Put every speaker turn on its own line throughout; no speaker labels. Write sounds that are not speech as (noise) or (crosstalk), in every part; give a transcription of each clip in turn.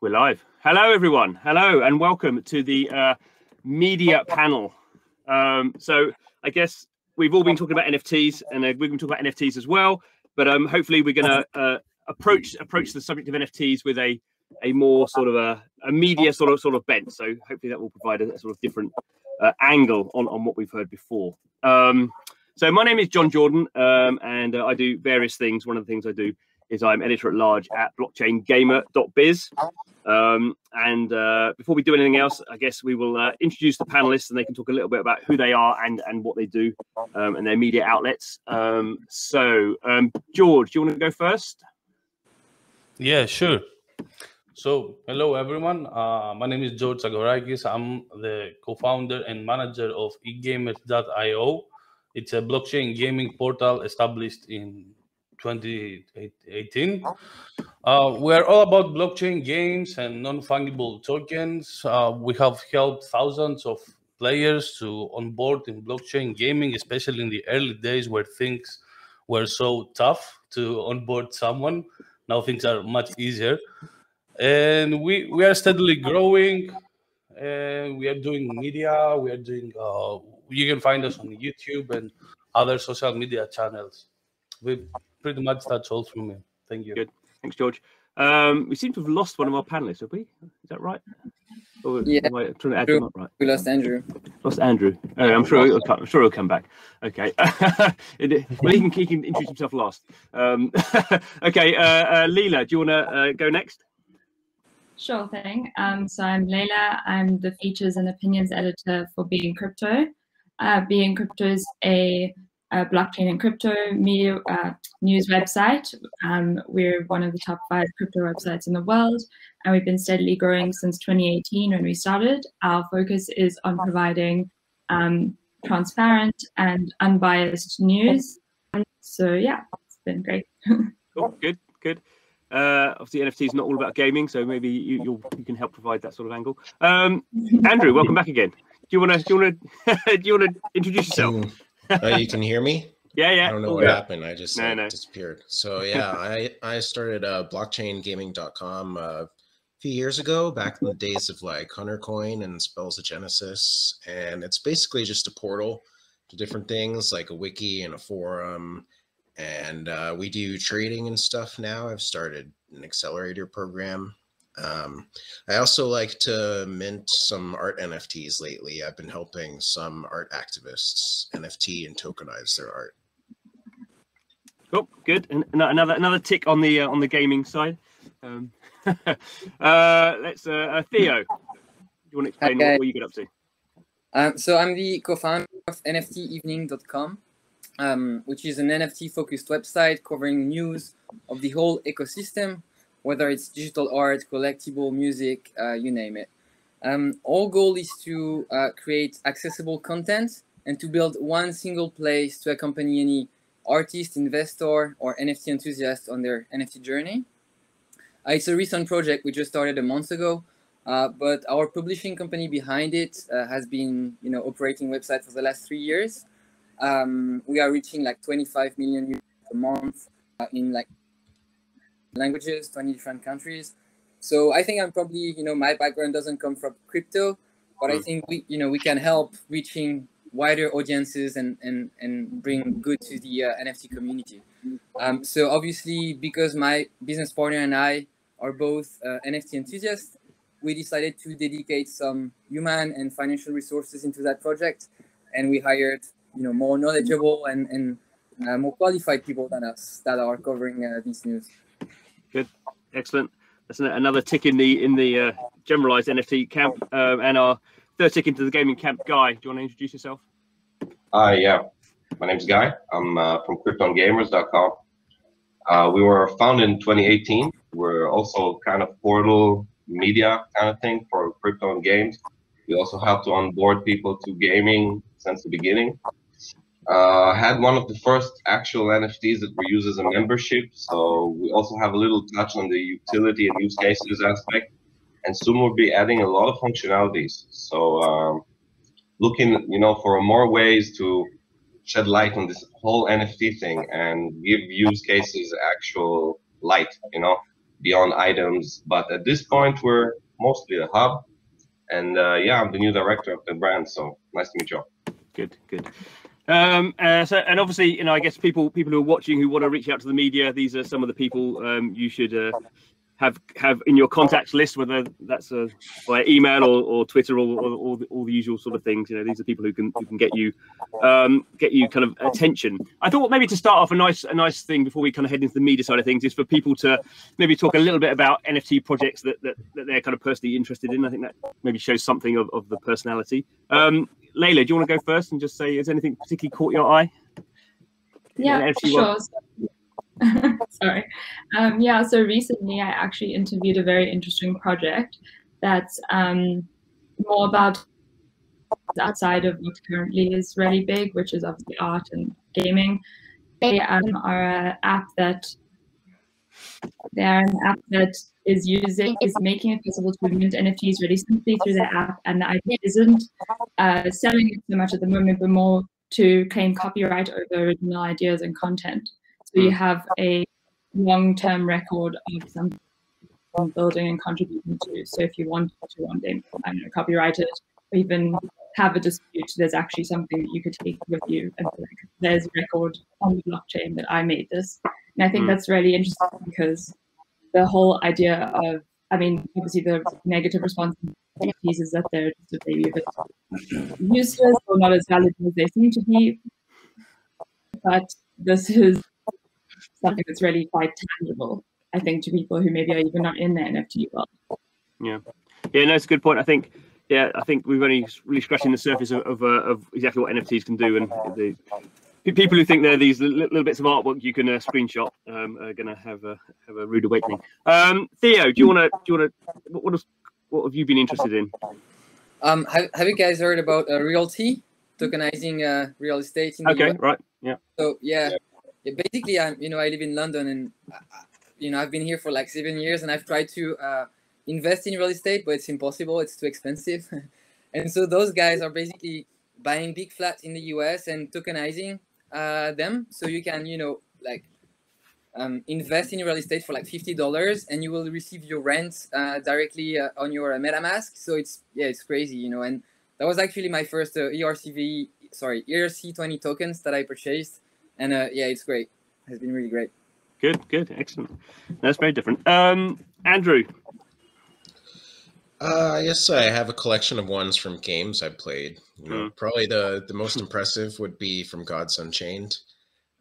We're live. Hello, everyone. Hello, and welcome to the uh, media panel. Um, so, I guess we've all been talking about NFTs, and uh, we're going to talk about NFTs as well. But um, hopefully, we're going to uh, approach approach the subject of NFTs with a a more sort of a, a media sort of sort of bent. So, hopefully, that will provide a, a sort of different uh, angle on on what we've heard before. Um, so, my name is Jon Jordan, um, and uh, I do various things. One of the things I do is I'm editor at large at blockchaingamer.biz. Um, and uh, before we do anything else, I guess we will uh, introduce the panelists and they can talk a little bit about who they are and, and what they do um, and their media outlets. Um, so, um, George, do you want to go first?
Yeah, sure. So, hello everyone. Uh, my name is George Tsagkarakis. I'm the co-founder and manager of egamers.io. It's a blockchain gaming portal established in 2018. Uh, we're all about blockchain games and non-fungible tokens. Uh, we have helped thousands of players to onboard in blockchain gaming, especially in the early days where things were so tough to onboard someone. Now things are much easier. And we, we are steadily growing. And we are doing media. We are doing, uh, you can find us on YouTube and other social media channels. We pretty much that's all from me. Thank you.
Good. Thanks, George. Um, we seem to have lost one of our panelists, have we? Is that right?
Or yeah. Am I trying to add them up right? We lost Andrew.
Lost Andrew. Oh, I'm sure. He'll come, I'm sure he'll come back. Okay. (laughs) well, he can, he can introduce himself last. Um, (laughs) okay, uh, uh, Leila, do you want to uh, go next?
Sure thing. Um, so I'm Leila. I'm the features and opinions editor for BeInCrypto. Uh, BeInCrypto is a a blockchain and crypto media uh, news website. Um, we're one of the top five crypto websites in the world, and we've been steadily growing since 2018 when we started. Our focus is on providing um, transparent and unbiased news. So yeah, it's been great. (laughs)
cool, good, good. Uh, obviously, NFT is not all about gaming, so maybe you you can help provide that sort of angle. Um, Andrew, welcome back again. Do you want to do you want to (laughs) do you want to introduce yourself?
Oh, you can hear me? (laughs)
Yeah, yeah.
I don't know what yeah. happened. I just no, no. disappeared. So yeah, I I started uh, blockchaingaming.com uh, a few years ago, back in the days of like Hunter Coin and Spells of Genesis, and it's basically just a portal to different things like a wiki and a forum, and uh, we do trading and stuff now. I've started an accelerator program um, I also like to mint some art NFTs lately. I've been helping some art activists NFT and tokenize their art.
Cool, good. And another another tick on the uh, on the gaming side. Um, (laughs) uh, let's uh, uh, Theo. Do you want to explain okay. what, what, you get up to?
Um, so I'm the co-founder of NFTevening.com, um, which is an NFT-focused website covering news of the whole ecosystem whether it's digital art, collectible music, uh, you name it. Um, our goal is to uh, create accessible content and to build one single place to accompany any artist, investor, or NFT enthusiast on their NFT journey. Uh, it's a recent project we just started a month ago, uh, but our publishing company behind it uh, has been, you know, operating website for the last three years. Um, we are reaching like 25 million a month uh, in like languages, 20 different countries. So I think I'm probably, you know, my background doesn't come from crypto, but I hmm. think we, you know, we can help reaching wider audiences and and and bring good to the uh, NFT community. Um, so obviously, because my business partner and I are both uh, NFT enthusiasts, we decided to dedicate some human and financial resources into that project, and we hired, you know, more knowledgeable and and uh, more qualified people than us that are covering uh, these news.
Good, excellent. That's another tick in the in the uh, generalized NFT camp, um, and our third tick into the gaming camp. Guy, do you want to introduce yourself?
Uh, yeah, my name's Guy. I'm uh, from KryptonGamers.com. Uh, we were founded in 2018. We're also kind of portal media kind of thing for crypto and games. We also help to onboard people to gaming since the beginning. Uh, had one of the first actual NFTs that we use as a membership. So we also have a little touch on the utility and use cases aspect. And soon we'll be adding a lot of functionalities. So um, looking, you know, for more ways to shed light on this whole NFT thing and give use cases actual light, you know. beyond items. But at this point, we're mostly a hub. And uh, yeah, I'm the new director of the brand. So nice to meet you.
Good, good. Um, uh, so, and obviously, you know, I guess people people who are watching who want to reach out to the media, these are some of the people um, you should uh, have have in your contacts list, whether that's uh, by email or, or Twitter or, or, or the, all the usual sort of things. You know, these are people who can who can get you um, get you kind of attention. I thought maybe to start off a nice a nice thing before we kind of head into the media side of things is for people to maybe talk a little bit about NFT projects that that, that they're kind of personally interested in. I think that maybe shows something of, of the personality. Um, Leila, do you want to go first and just say has anything particularly caught your eye?
Yeah, sure. (laughs) Sorry. Um, yeah, so recently I actually interviewed a very interesting project that's um, more about outside of what currently is really big, which is obviously art and gaming. They um, are an app that they are an app that is using is making it possible to mint NFTs really simply through their app. And the idea isn't uh, selling it so much at the moment, but more to claim copyright over original ideas and content. So you have a long-term record of something building and contributing to. So if you want to one day, I don't know, copyright it, or even have a dispute, there's actually something that you could take with you and like, there's a record on the blockchain that I made this. And I think mm. that's really interesting because the whole idea of, I mean, obviously the negative response is that they're just maybe a bit useless or not as valid as they seem to be. But this is something that's really quite tangible, I think, to people who maybe are even not in the NFT world.
Yeah, yeah, no, it's a good point. I think, yeah, I think we've only really scratching the surface of of, uh, of exactly what NFTs can do, and the people who think they're these little bits of artwork you can uh, screenshot um, are going to have a have a rude awakening. Um, Theo, do you want to do you want to what, what, what have you been interested in?
Um, have, have you guys heard about uh, realty tokenizing uh, real estate?
In the okay, right, yeah.
So yeah, yeah, basically, I'm you know I live in London and uh, you know I've been here for like seven years and I've tried to uh, invest in real estate, but it's impossible. It's too expensive, (laughs) and so those guys are basically buying big flats in the US and tokenizing uh, them, so you can you know like um, invest in real estate for like fifty dollars, and you will receive your rent uh, directly uh, on your MetaMask. So it's yeah, it's crazy, you know. And that was actually my first uh, ERCV, sorry, ERC20 tokens that I purchased and uh, yeah, it's great. It's been really great.
Good, good, excellent. That's very different. Um, Andrew.
Uh, I guess I have a collection of ones from games I played. You know, mm. Probably the the most impressive would be from Gods Unchained.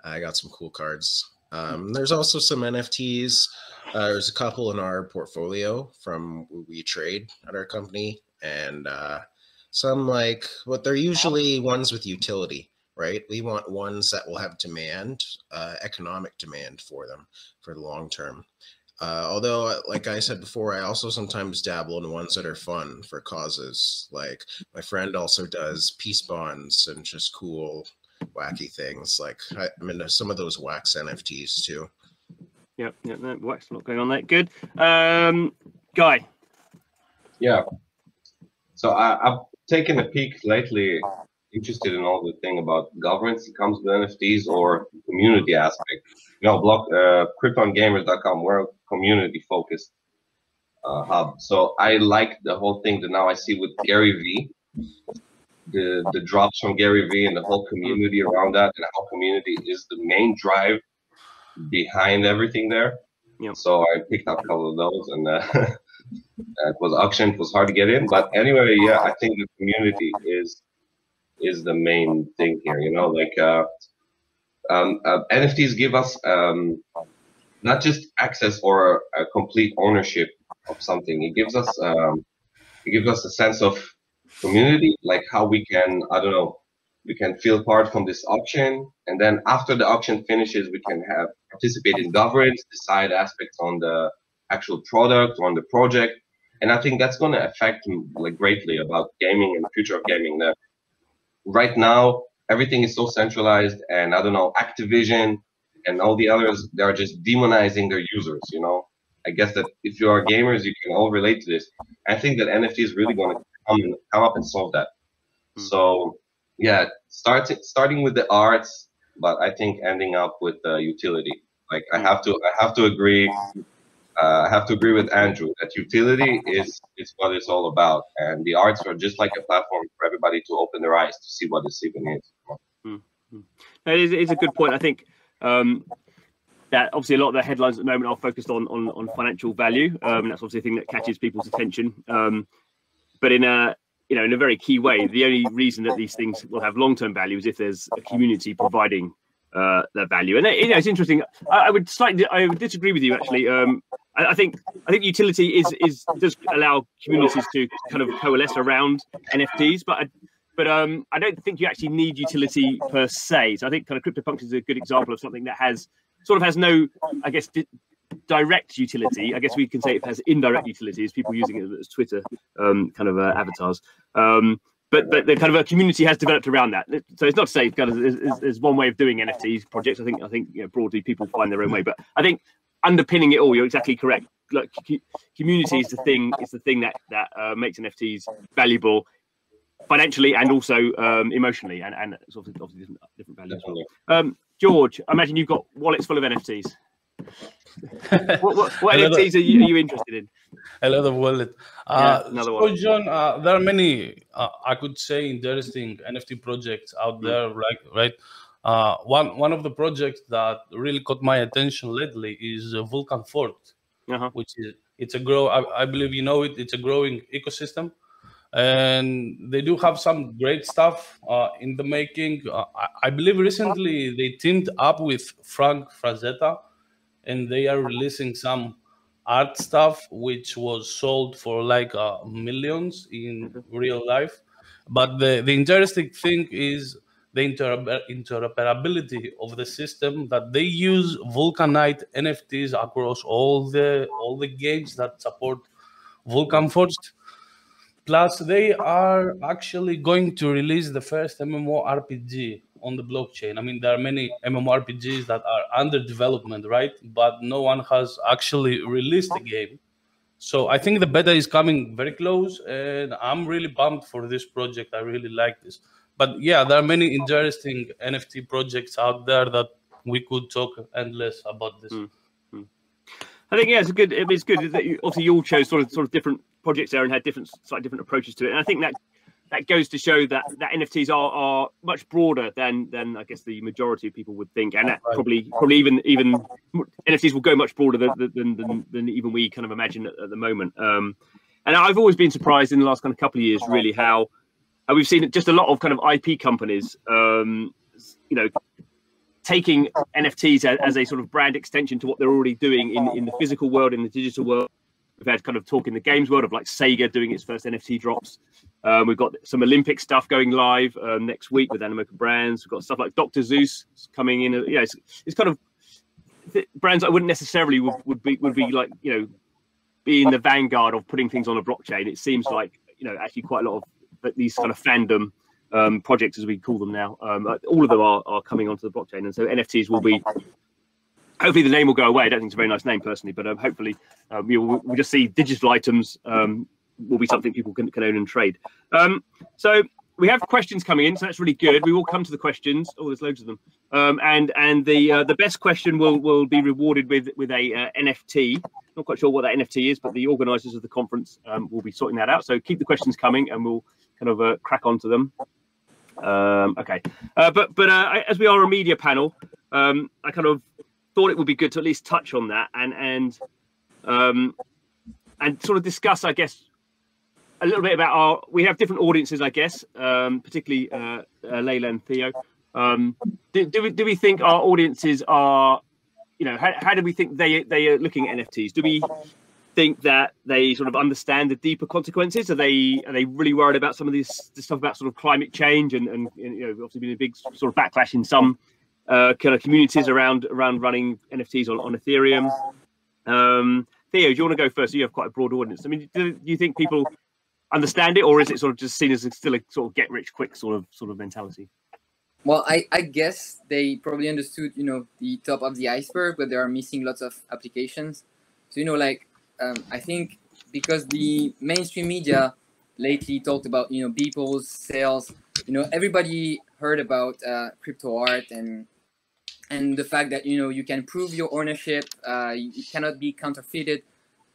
I got some cool cards. Um, there's also some NFTs. Uh, there's a couple in our portfolio from we trade at our company, and uh, some like what they're usually ones with utility right? We want ones that will have demand, uh, economic demand for them for the long term. Uh, although, uh, like I said before, I also sometimes dabble in ones that are fun for causes. Like my friend also does peace bonds and just cool, wacky things. Like I, I'm into some of those wax NFTs too.
Yep, yep, no, wax not going on that. Good. Um, Guy.
Yeah. So I, I've taken a peek lately interested in all the thing about governance that comes with NFTs or community aspect. You know, block uh, cryptongamers.com, we're a community focused uh, hub. So I like the whole thing that now I see with Gary Vee, the the drops from Gary Vee and the whole community around that, and how community is the main drive behind everything there. Yep. So I picked up a couple of those, and uh, (laughs) it was auction. It was hard to get in, but anyway, yeah, I think the community is is the main thing here. You know, like uh, um, uh, NFTs give us um, not just access or a complete ownership of something. It gives us um, it gives us a sense of community, like how we can I don't know we can feel part from this auction, and then after the auction finishes, we can have participate in governance, decide aspects on the actual product, on the project, and I think that's going to affect like greatly about gaming and future of gaming. Right now everything is so centralized and i don't know activision and all the others they're just demonizing their users you know? I guess that if you are gamers you can all relate to this. I think that nft is really going to come, and, come up and solve that. Mm-hmm. so yeah starting starting with the arts but i think ending up with the utility. Like i have to i have to agree uh, I have to agree with Andrew that utility is is what it's all about, and the arts are just like a platform for everybody to open their eyes to see what this even is.
Mm-hmm. It is, it's a good point. I think um, that obviously a lot of the headlines at the moment are focused on on, on financial value, um, and that's obviously a thing that catches people's attention. Um, but in a you know in a very key way, the only reason that these things will have long term value is if there's a community providing uh, their value. And you know, it's interesting. I, I, would slightly, I would disagree with you actually. Um, I, think, I think utility is is does allow communities to kind of coalesce around NFTs, but I, but um, I don't think you actually need utility per se. So I think kind of CryptoPunks is a good example of something that has sort of has no, I guess, di- direct utility. I guess we can say it has indirect utility as people using it as Twitter um, kind of uh, avatars. Um, but but the kind of a community has developed around that. So it's not to say kind of there's, there's one way of doing NFTs projects. I think I think you know, broadly people find their own way, but I think underpinning it all, you're exactly correct. Like community is the thing is the thing that that uh, makes NFTs valuable financially and also um, emotionally, and and it's obviously, obviously different different values. Um, George, I imagine you've got wallets full of NFTs. (laughs) what, what, what NFTs are you, are you, interested in?
A lot of wallet. Uh, yeah, so. Jon, uh, there are many, uh, I could say, interesting NFT projects out mm. there, right? Right. Uh, one one of the projects that really caught my attention lately is Vulcan Forged, uh-huh. which is it's a grow. I, I, believe you know it. It's a growing ecosystem, and they do have some great stuff uh, in the making. Uh, I, I, believe recently they teamed up with Frank Frazetta and they are releasing some art stuff which was sold for like uh, millions in real life but the, the interesting thing is the inter- interoperability of the system that they use vulcanite nfts across all the all the games that support vulcan forged plus they are actually going to release the first mmorpg on the blockchain. I mean, there are many MMORPGs that are under development, right? But no one has actually released the game. So I think the beta is coming very close, and I'm really bummed for this project. I really like this. But yeah, there are many interesting NFT projects out there that we could talk endless about this. Mm-hmm.
I think yeah, it's a good. It's good that you, obviously you all chose sort of sort of different projects there and had different slightly different approaches to it. And I think that that goes to show that that NFTs are, are much broader than than I guess the majority of people would think, and that probably probably even even NFTs will go much broader than than, than, than even we kind of imagine at, at the moment. Um, and I've always been surprised in the last kind of couple of years, really, how, how we've seen just a lot of kind of IP companies, um, you know, taking NFTs as, as, a sort of brand extension to what they're already doing in, in the physical world, in the digital world. We've had kind of talk in the games world of like Sega doing its first NFT drops. Um, we've got some Olympic stuff going live um, next week with Animoca brands. We've got stuff like Dr. Seuss coming in. Yeah, it's, it's kind of brands I wouldn't necessarily would, would be would be like you know be in the vanguard of putting things on a blockchain. It seems like you know actually quite a lot of these kind of fandom um, projects as we call them now. Um, uh, all of them are, are coming onto the blockchain, and so NFTs will be. Hopefully the name will go away. I don't think it's a very nice name personally, but um, hopefully um, we'll, we'll, just see digital items um, will be something people can, can own and trade. Um, so we have questions coming in, so that's really good. We will come to the questions. Oh, there's loads of them. Um, and and the uh, the best question will will be rewarded with with a uh, NFT. Not quite sure what that NFT is, but the organisers of the conference um, will be sorting that out. So keep the questions coming, and we'll kind of uh, crack onto them. Um, okay, uh, but but uh, as we are a media panel, um, I kind of thought it would be good to at least touch on that and and um, and sort of discuss, I guess, a little bit about our. We have different audiences, I guess, um, particularly uh, uh, Leila and Theo. Um, do, do, we do we think our audiences are, you know, how, how do we think they they are looking at NFTs? Do we think that they sort of understand the deeper consequences? Are they are they really worried about some of this, stuff about sort of climate change and and, you know obviously been a big sort of backlash in some uh, kind of communities around around running NFTs on, on Ethereum. Um, Theo, do you want to go first? You have quite a broad audience. I mean, do you think people understand it, or is it sort of just seen as still a sort of get rich quick sort of sort of mentality?
Well, I, I guess they probably understood, you know, the top of the iceberg, but they are missing lots of applications. So, you know, like um, I think because the mainstream media lately talked about, you know, Beeple's sales, you know, everybody heard about uh, crypto art and and the fact that you know you can prove your ownership, uh, it cannot be counterfeited.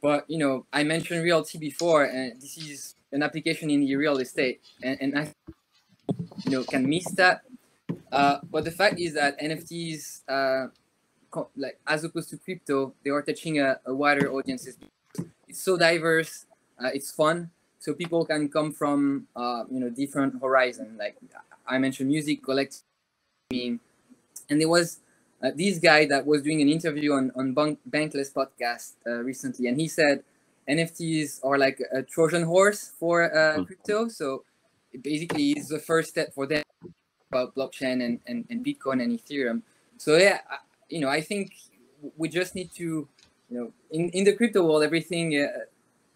But you know, I mentioned realty before, and this is an application in the real estate, and, and I, you know, can miss that. Uh, but the fact is that NFTs, uh, like as opposed to crypto, they are touching a, a wider audiences. It's so diverse, uh, it's fun, so people can come from uh, you know different horizon. Like I mentioned, music, collecting, and there was uh, this guy that was doing an interview on on Bank- Bankless podcast uh, recently, and he said NFTs are like a Trojan horse for uh, hmm. crypto. So basically, it's the first step for them about blockchain and, and, and Bitcoin and Ethereum. So yeah, you know, I think we just need to, you know, in, in the crypto world, everything uh,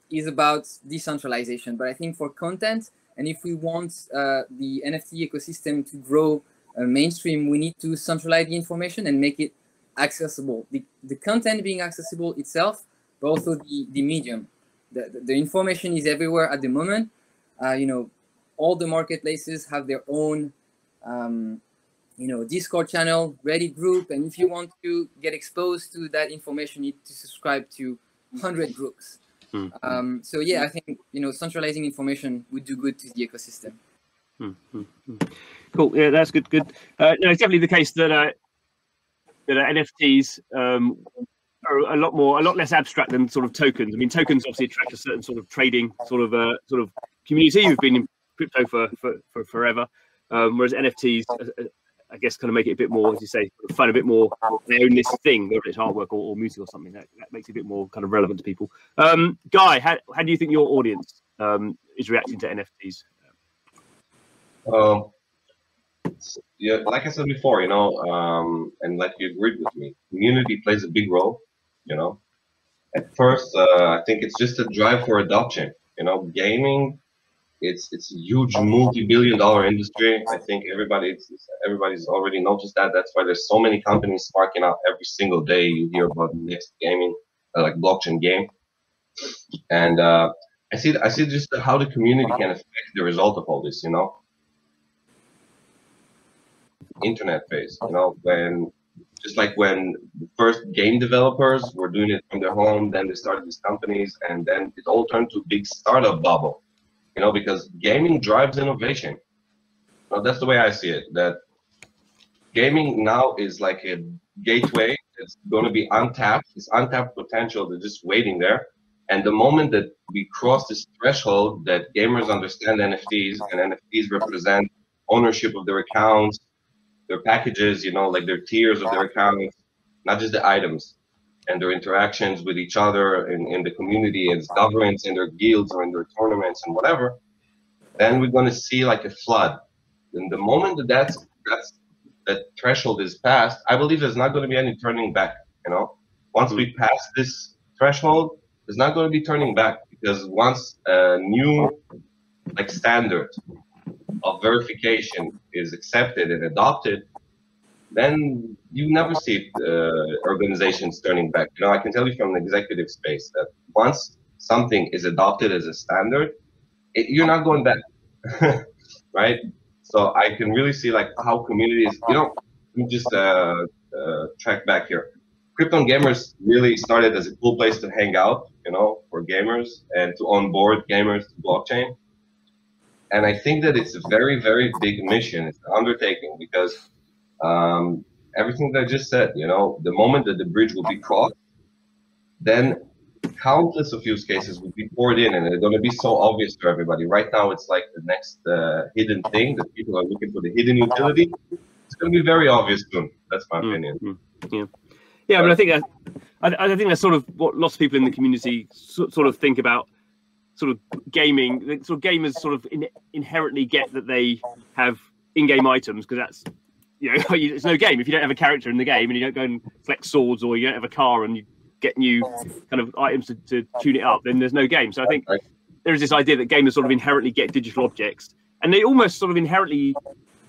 is about decentralization. But I think for content, and if we want uh, the NFT ecosystem to grow mainstream, we need to centralize the information and make it accessible. The, the content being accessible itself, but also the, the medium. The, the, the information is everywhere at the moment. Uh, you know, all the marketplaces have their own, um, you know, Discord channel, Reddit group, and if you want to get exposed to that information, you need to subscribe to 100 groups. Mm-hmm. Um, so yeah, I think you know centralizing information would do good to the ecosystem.
Mm-hmm. Cool. Yeah, that's good. Good. Uh, no, it's definitely the case that uh, that uh, NFTs um, are a lot more, a lot less abstract than sort of tokens. I mean, tokens obviously attract a certain sort of trading sort of uh, sort of community who've been in crypto for for, for forever, um, whereas NFTs. Uh, uh, I guess kind of make it a bit more, as you say, fun, a bit more. They own this thing, whether it's artwork or, or music or something. That, that, makes it a bit more kind of relevant to people. Um, Guy, how, how do you think your audience um, is reacting to NFTs?
Yeah, like I said before, you know, um, and like you agreed with me, community plays a big role. You know, at first, uh, I think it's just a drive for adoption. You know, gaming, it's it's a huge multi-billion-dollar industry. I think everybody everybody's already noticed that. That's why there's so many companies sparking up every single day. You hear about next gaming, uh, like blockchain game, and uh, I see I see just how the community can affect the result of all this. You know, internet phase. You know, when just like when the first game developers were doing it from their home, then they started these companies, and then it all turned to a big startup bubble. You know, because gaming drives innovation. Well, that's the way I see it. That gaming now is like a gateway. It's going to be untapped. It's untapped potential. They're just waiting there. And the moment that we cross this threshold that gamers understand NFTs and NFTs represent ownership of their accounts, their packages, you know, like their tiers of their accounts, not just the items, and their interactions with each other in, in the community as governments in their guilds or in their tournaments and whatever, then we're going to see like a flood. And the moment that that's, that's that threshold is passed, I believe there's not going to be any turning back. You know, once we mm-hmm. pass this threshold, there's not going to be turning back because once a new like standard of verification is accepted and adopted, then you never see uh, organizations turning back. You know, I can tell you from the executive space that once something is adopted as a standard, it, you're not going back, (laughs) right? So I can really see like how communities, you know, just uh, uh, track back here. Krypton Gamers really started as a cool place to hang out, you know, for gamers and to onboard gamers to blockchain and I think that it's a very, very big mission. It's an undertaking because um, everything that I just said, you know, the moment that the bridge will be crossed, then countless of use cases will be poured in and they're going to be so obvious to everybody. Right now, it's like the next uh, hidden thing that people are looking for the hidden utility. It's going to be very obvious soon. That's my mm, opinion.
Mm-hmm. Yeah. Yeah, but I think that I, I think that's sort of what lots of people in the community so, sort of think about sort of gaming, sort of gamers sort of in, inherently get that they have in-game items because that's you know (laughs) it's no game if you don't have a character in the game and you don't go and collect swords or you don't have a car and you get new kind of items to, to tune it up, then there's no game. So I think there is this idea that gamers sort of inherently get digital objects and they almost sort of inherently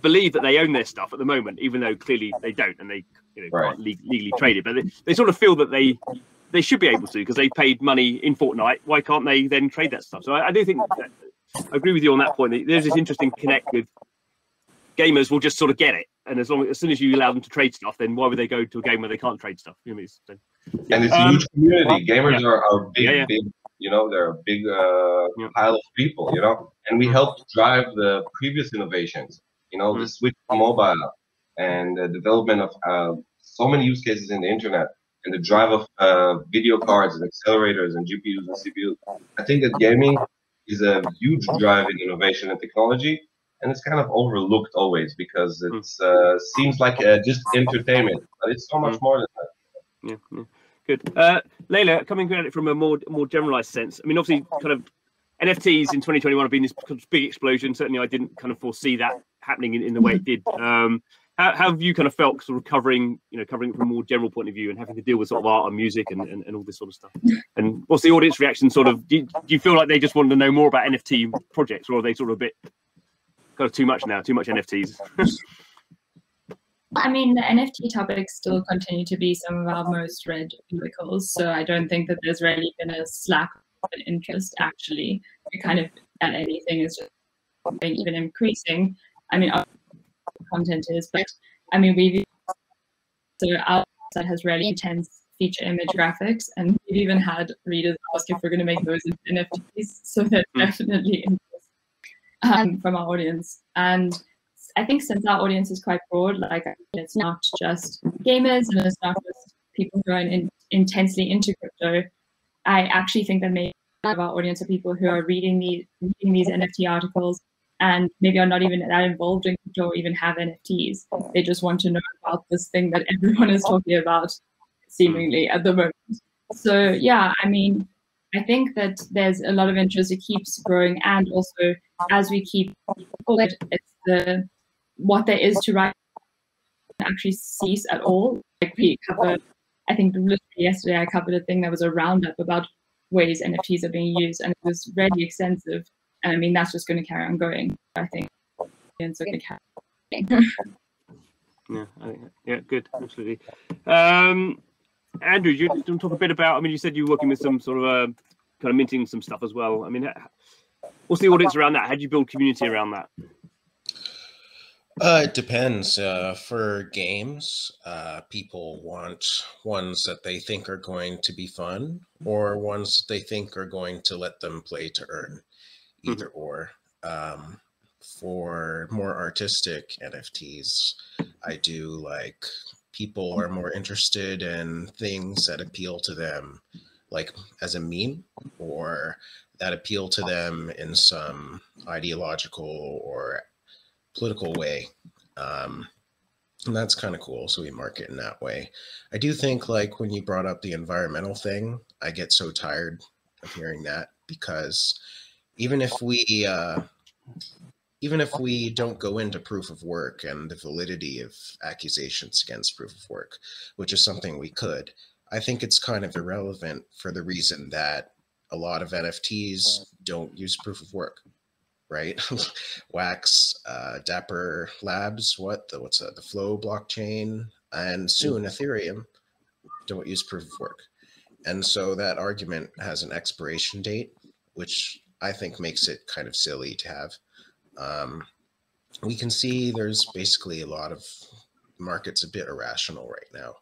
believe that they own their stuff at the moment, even though clearly they don't and they you know, right. can't legally trade it. But they, they sort of feel that they they should be able to because they paid money in Fortnite. Why can't they then trade that stuff? So I, I do think that, I agree with you on that point. There's this interesting connect with gamers will just sort of get it and as long as soon as you allow them to trade stuff, then why would they go to a game where they can't trade stuff? You know, so,
yeah. And it's um, a huge community. Gamers yeah. are, are big, yeah, big. You know, they're a big uh, pile of people. You know, and we helped drive the previous innovations. You know, mm-hmm. the switch to mobile and the development of uh, so many use cases in the internet and the drive of uh, video cards and accelerators and GPUs and CPUs. I think that gaming is a huge drive in innovation and technology, and it's kind of overlooked always because it hmm. uh, seems like uh, just entertainment, but it's so much hmm. more than that.
Yeah, yeah. good. Uh, Leila, coming at it from a more more generalized sense, I mean, obviously, kind of NFTs in 2021 have been this big explosion. Certainly, I didn't kind of foresee that happening in, in the way it did. Um, how, how, have you kind of felt sort of covering, you know, covering it from a more general point of view and having to deal with sort of art and music and, and, and all this sort of stuff? And what's the audience reaction sort of? Do you, do you feel like they just want to know more about NFT projects or are they sort of a bit kind of too much now, too much NFTs?
I mean, the NFT topics still continue to be some of our most read articles, so I don't think that there's really been a slack of interest. Actually, it kind of at anything is just even increasing. I mean, content is. But I mean, we've so our site has really intense feature image graphics, and we've even had readers ask if we're going to make those into NFTs. (laughs) So there's mm. definitely interest um, from our audience. And I think since our audience is quite broad, like it's not just gamers and it's not just people who are in, intensely into crypto. I actually think that maybe of our audience are people who are reading these reading these NFT articles and maybe are not even that involved in crypto or even have NFTs. They just want to know about this thing that everyone is talking about seemingly at the moment. So yeah, I mean, I think that there's a lot of interest. It keeps growing, and also as we keep it, it's the what there is to write actually cease at all. Like we covered, I think literally yesterday I covered a thing that was a roundup about ways NFTs are being used, and it was really extensive. And I mean, that's just going to carry on going. I think it's going to (laughs) carry
yeah, I think, yeah, good, absolutely. Um, Andrew, you want to talk a bit about? I mean, you said you're working with some sort of uh, kind of minting some stuff as well. I mean, what's the audience around that? How do you build community around that?
Uh, it depends. Uh, for games, uh, people want ones that they think are going to be fun or ones that they think are going to let them play to earn. Mm-hmm. either mm-hmm. or. Um, for more artistic NFTs, I do like people are more interested in things that appeal to them, like as a meme, or that appeal to them in some ideological or political way. Um, and that's kind of cool. So we market in that way. I do think, like, when you brought up the environmental thing, I get so tired of hearing that because even if we uh, even if we don't go into proof of work and the validity of accusations against proof of work, which is something we could, I think it's kind of irrelevant for the reason that a lot of NFTs don't use proof of work, right? (laughs) Wax, uh, Dapper Labs, what the what's? The Flow blockchain, and soon Ethereum don't use proof of work, and so that argument has an expiration date, which I think makes it kind of silly to have. Um, we can see there's basically a lot of markets a bit irrational right now.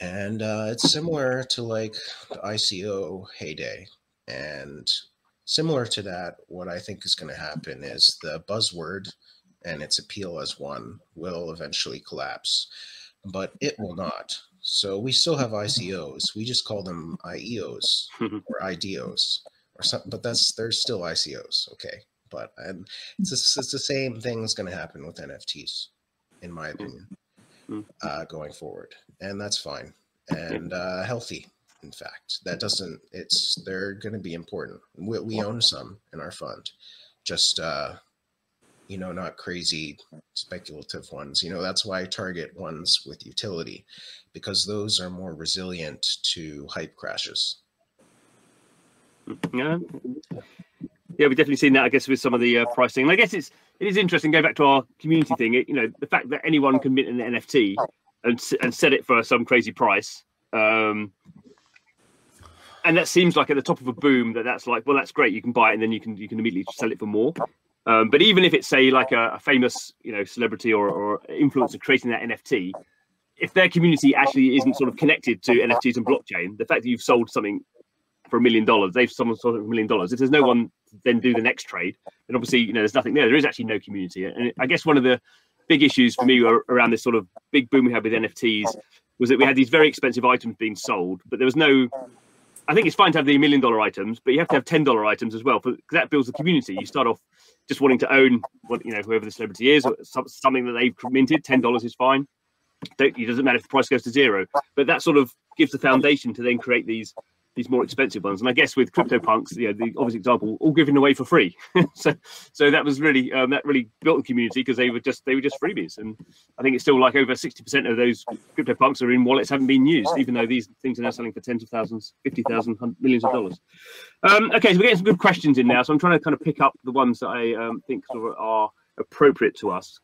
And uh, it's similar to like the ICO heyday. And similar to that, what I think is going to happen is the buzzword and its appeal as one will eventually collapse, but it will not. So we still have ICOs. We just call them IEOs (laughs) or IDOs or something, but that's there's still ICOs, okay. But and it's just, it's the same thing that's going to happen with NFTs, in my opinion, mm-hmm. uh, going forward, and that's fine and uh, healthy. In fact, that doesn't. It's they're going to be important. We, we own some in our fund, just uh, you know, not crazy speculative ones. You know, that's why I target ones with utility, because those are more resilient to hype crashes.
Yeah, yeah, we've definitely seen that. I guess with some of the uh, pricing. And I guess it's it is interesting. Going back to our community thing, it, you know, the fact that anyone can mint an NFT and and set it for some crazy price. Um, and that seems like at the top of a boom that that's like well that's great you can buy it and then you can you can immediately sell it for more Um, but even if it's say like a, a famous you know celebrity or, or influencer creating that NFT, if their community actually isn't sort of connected to NFTs and blockchain, the fact that you've sold something for a million dollars, they've someone sold it for a million dollars. If there's no one then do the next trade, then obviously you know there's nothing there. There is actually no community, and I guess one of the big issues for me around this sort of big boom we had with NFTs was that we had these very expensive items being sold, but there was no. I think it's fine to have the million dollar items, but you have to have ten dollar items as well, because that builds the community. You start off just wanting to own what you know whoever the celebrity is, or something that they've minted. Ten dollars is fine. Don't, it doesn't matter if the price goes to zero, but that sort of gives the foundation to then create these these more expensive ones. And I guess with CryptoPunks, know, the obvious example, all given away for free. (laughs) so, so that was really um, that really built the community because they were just they were just freebies. And I think it's still like over sixty percent of those CryptoPunks are in wallets haven't been used, even though these things are now selling for tens of thousands, fifty thousand, millions of dollars. Um, okay, so we're getting some good questions in now. So I'm trying to kind of pick up the ones that I um, think sort of are appropriate to us.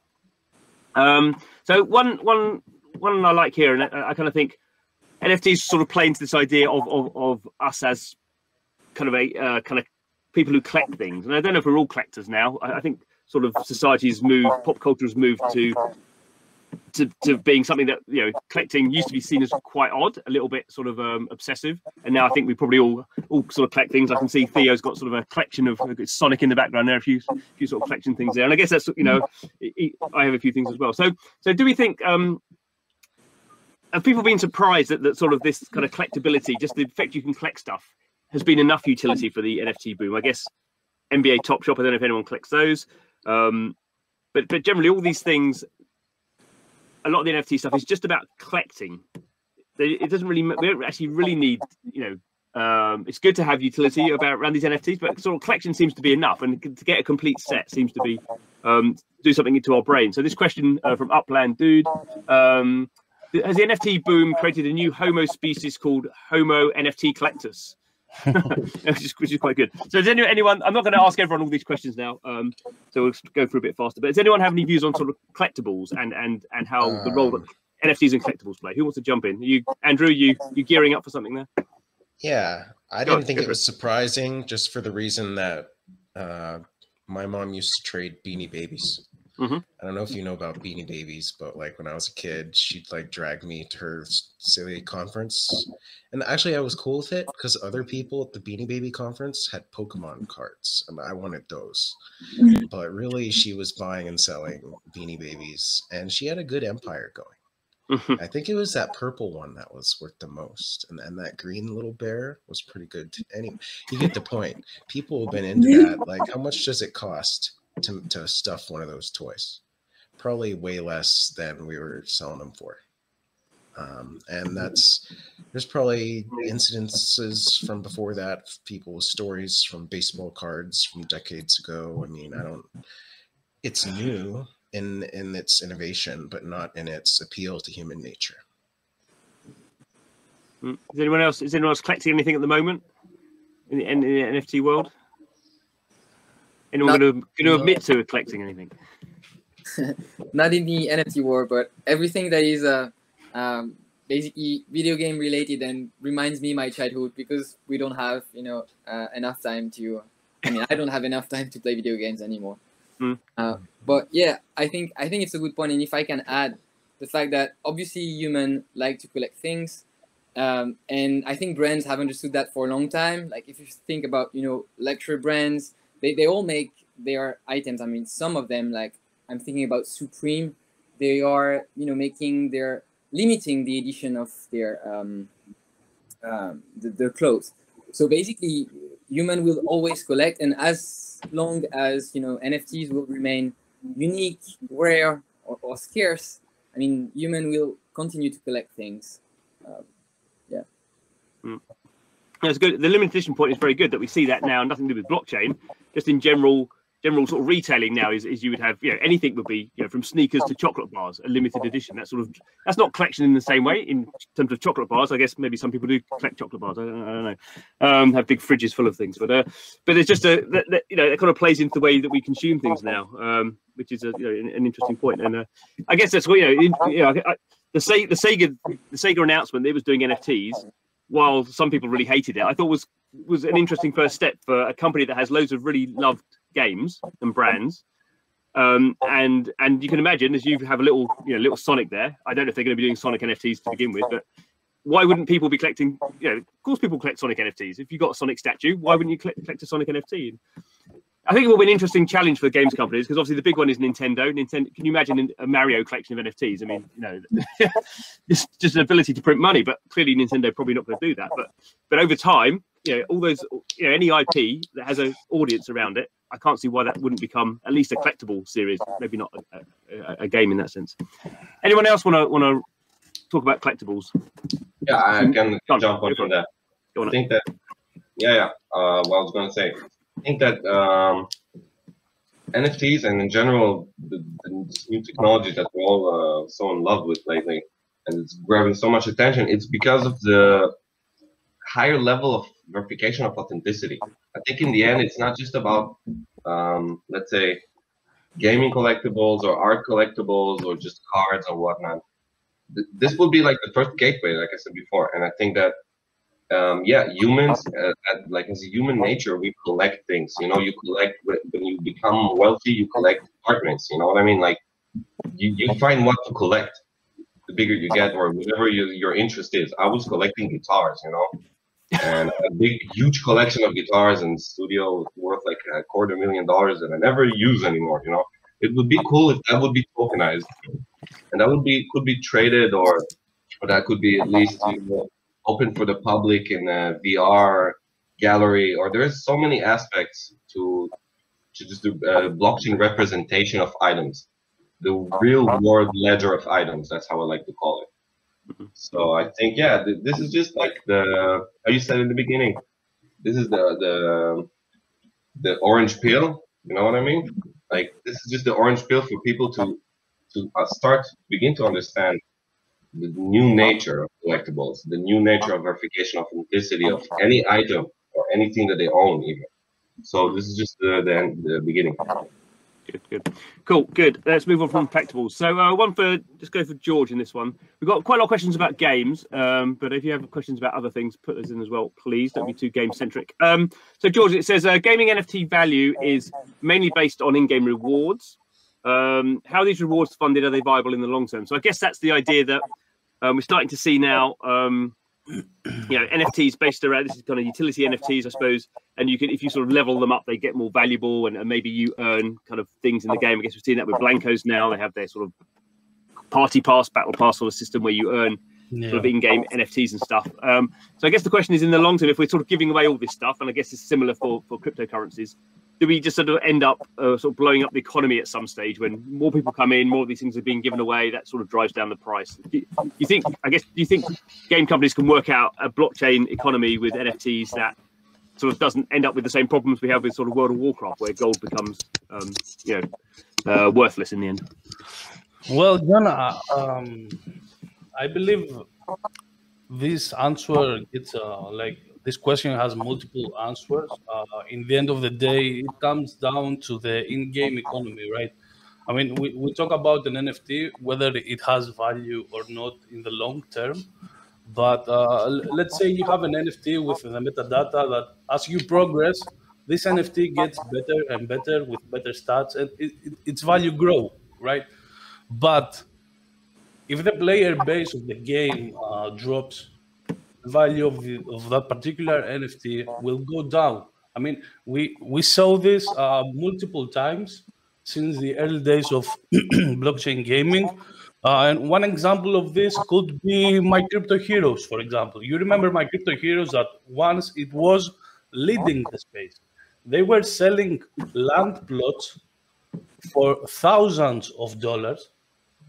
Um, so one one one I like here, and I, I kind of think NFTs sort of play into this idea of of, of us as kind of a uh, kind of people who collect things. And I don't know if we're all collectors now. I, I think sort of society's moved, pop culture has moved to to, to being something that you know collecting used to be seen as quite odd, a little bit sort of um, obsessive, and now I think we probably all all sort of collect things. I can see Theo's got sort of a collection of Sonic in the background there, a few few sort of collection things there, and I guess that's you know I have a few things as well. So so do we think um, have people been surprised that, that sort of this kind of collectability, just the fact you can collect stuff, has been enough utility for the NFT boom? I guess NBA Top Shot. I don't know if anyone collects those, um, but but generally all these things, a lot of the NFT stuff is just about collecting. It doesn't really. We don't actually really need you know. Um, it's good to have utility about around these NFTs, but sort of collection seems to be enough, and to get a complete set seems to be um, do something into our brain. So this question uh, from Upland Dude. Um, has the NFT boom created a new Homo species called Homo NFT collectors? (laughs) which, is, which, is, quite good. So, does anyone, anyone I'm not going to ask everyone all these questions now, um, so we'll go through a bit faster. But does anyone have any views on sort of collectibles and and and how um, the role that um, NFTs and collectibles play? Who wants to jump in? Are you Andrew? You you gearing up for something there?
Yeah, I didn't think it was surprising, just for the reason that uh, my mom used to trade Beanie Babies. Mm-hmm. I don't know if you know about Beanie Babies, but like when I was a kid, she'd like drag me to her silly conference, and actually I was cool with it because other people at the Beanie Baby conference had Pokemon cards, and I wanted those. Mm-hmm. But really, she was buying and selling Beanie Babies, and she had a good empire going. Mm-hmm. I think it was that purple one that was worth the most, and then that green little bear was pretty good. Anyway, you get the point. People have been into that. Like, how much does it cost? To, to stuff one of those toys. Probably way less than we were selling them for. Um, and that's there's probably incidences from before that, people with stories from baseball cards from decades ago. I mean, I don't. It's new in in its innovation, but not in its appeal to human nature.
Hmm. Is anyone else? Is anyone else collecting anything at the moment in the, in the NFT world? Anyone going to admit to collecting anything? (laughs)
Not in the NFT world, but everything that is uh, um, basically video game related and reminds me my childhood because we don't have you know uh, enough time to. I mean, I don't have enough time to play video games anymore. Mm. Uh, but yeah, I think I think it's a good point, and if I can add the fact that obviously human like to collect things, um, and I think brands have understood that for a long time. Like if you think about you know lecture brands they, they all make their items. I mean, some of them, like I'm thinking about Supreme, they are, you know, making their, limiting the edition of their, um, um, the, clothes. So basically, human will always collect, and as long as, you know, NFTs will remain unique, rare, or, or scarce, I mean, human will continue to collect things. Um, yeah.
Mm. That's good. The limited edition point is very good that we see that now. Nothing to do with blockchain, just in general, general sort of retailing now is, is you would have you know anything would be you know from sneakers to chocolate bars a limited edition. That sort of that's not collection in the same way in terms of chocolate bars. I guess maybe some people do collect chocolate bars. I don't, I don't know. Um, have big fridges full of things, but uh, but it's just a that, that, you know it kind of plays into the way that we consume things now, um, which is a you know an, an interesting point. And uh, I guess that's what you know. In, you know I, the Sega the Sega the Sega announcement it was doing NFTs while some people really hated it, I thought was was an interesting first step for a company that has loads of really loved games and brands. Um, and and you can imagine as you have a little you know little Sonic there. I don't know if they're going to be doing Sonic NFTs to begin with, but why wouldn't people be collecting? You know, of course, people collect Sonic NFTs. If you've got a Sonic statue, why wouldn't you collect, collect a Sonic NFT? I think it will be an interesting challenge for games companies because obviously the big one is Nintendo. Nintendo, can you imagine a Mario collection of NFTs? I mean, you know, (laughs) it's just an ability to print money, but clearly Nintendo probably not going to do that. But but over time, you know, all those, you know, any IP that has an audience around it, I can't see why that wouldn't become at least a collectible series, maybe not a, a, a game in that sense. Anyone else want to want to talk about collectibles?
Yeah, I can jump on from that. I think that, yeah, yeah. Uh, what I was going to say, I think that um, NFTs and in general, the, the, new technology that we're all uh, so in love with lately, and it's grabbing so much attention, it's because of the higher level of verification of authenticity. I think in the end, it's not just about, um, let's say, gaming collectibles or art collectibles or just cards or whatnot this will be like the first gateway, like I said before. And I think that, um, yeah, humans, uh, like as a human nature, we collect things. You know, you collect when you become wealthy, you collect apartments. You know what I mean? Like you, you find what to collect. The bigger you get, or whatever you, your interest is. I was collecting guitars, you know, and a big, huge collection of guitars and studio worth like a quarter million dollars that I never use anymore. You know, it would be cool if that would be tokenized and that would be could be traded or or that could be at least you know, open for the public in a VR gallery. Or there's so many aspects to to just do uh, blockchain representation of items, the real world ledger of items. That's how I like to call it. So I think yeah, th- this is just like the how you said in the beginning. This is the the the orange pill. You know what I mean? Like this is just the orange pill for people to to uh, start begin to understand the new nature of collectibles, the new nature of verification of authenticity of any item or anything that they own, even. So this is just the the, the beginning.
Good, good, cool, good. Let's move on from collectibles. So uh, one for just go for George in this one. We've got quite a lot of questions about games, um, but if you have questions about other things, put those in as well, please. Don't be too game centric. Um, so George, it says uh, gaming NFT value is mainly based on in-game rewards. Um, how are these rewards funded? Are they viable in the long term? So I guess that's the idea that um, we're starting to see now. Um, you know, NFTs based around this is kind of utility NFTs, I suppose. And you can, if you sort of level them up, they get more valuable, and, and maybe you earn kind of things in the game. I guess we've seen that with Blankos now. They have their sort of party pass, battle pass sort of system where you earn yeah. sort of in-game NFTs and stuff. Um, so I guess the question is, in the long term, if we're sort of giving away all this stuff, and I guess it's similar for for cryptocurrencies, do we just sort of end up uh, sort of blowing up the economy at some stage when more people come in, more of these things are being given away? That sort of drives down the price. Do you think? I guess. Do you think game companies can work out a blockchain economy with NFTs that sort of doesn't end up with the same problems we have with sort of World of Warcraft, where gold becomes, um, you know, uh, worthless in the end?
Well, Jon, uh, um, I believe this answer gets uh, like this question has multiple answers. Uh, in the end of the day, it comes down to the in-game economy, right? I mean, we, we talk about an NFT, whether it has value or not in the long term. But uh, let's say you have an NFT with the metadata that as you progress, this NFT gets better and better with better stats and it, it, its value grow, right? But if the player base of the game uh, drops the value of, the, of that particular NFT will go down. I mean, we we saw this uh, multiple times since the early days of (clears throat) blockchain gaming. Uh, and one example of this could be my crypto heroes, for example. You remember my crypto heroes that once it was leading the space. They were selling land plots for thousands of dollars.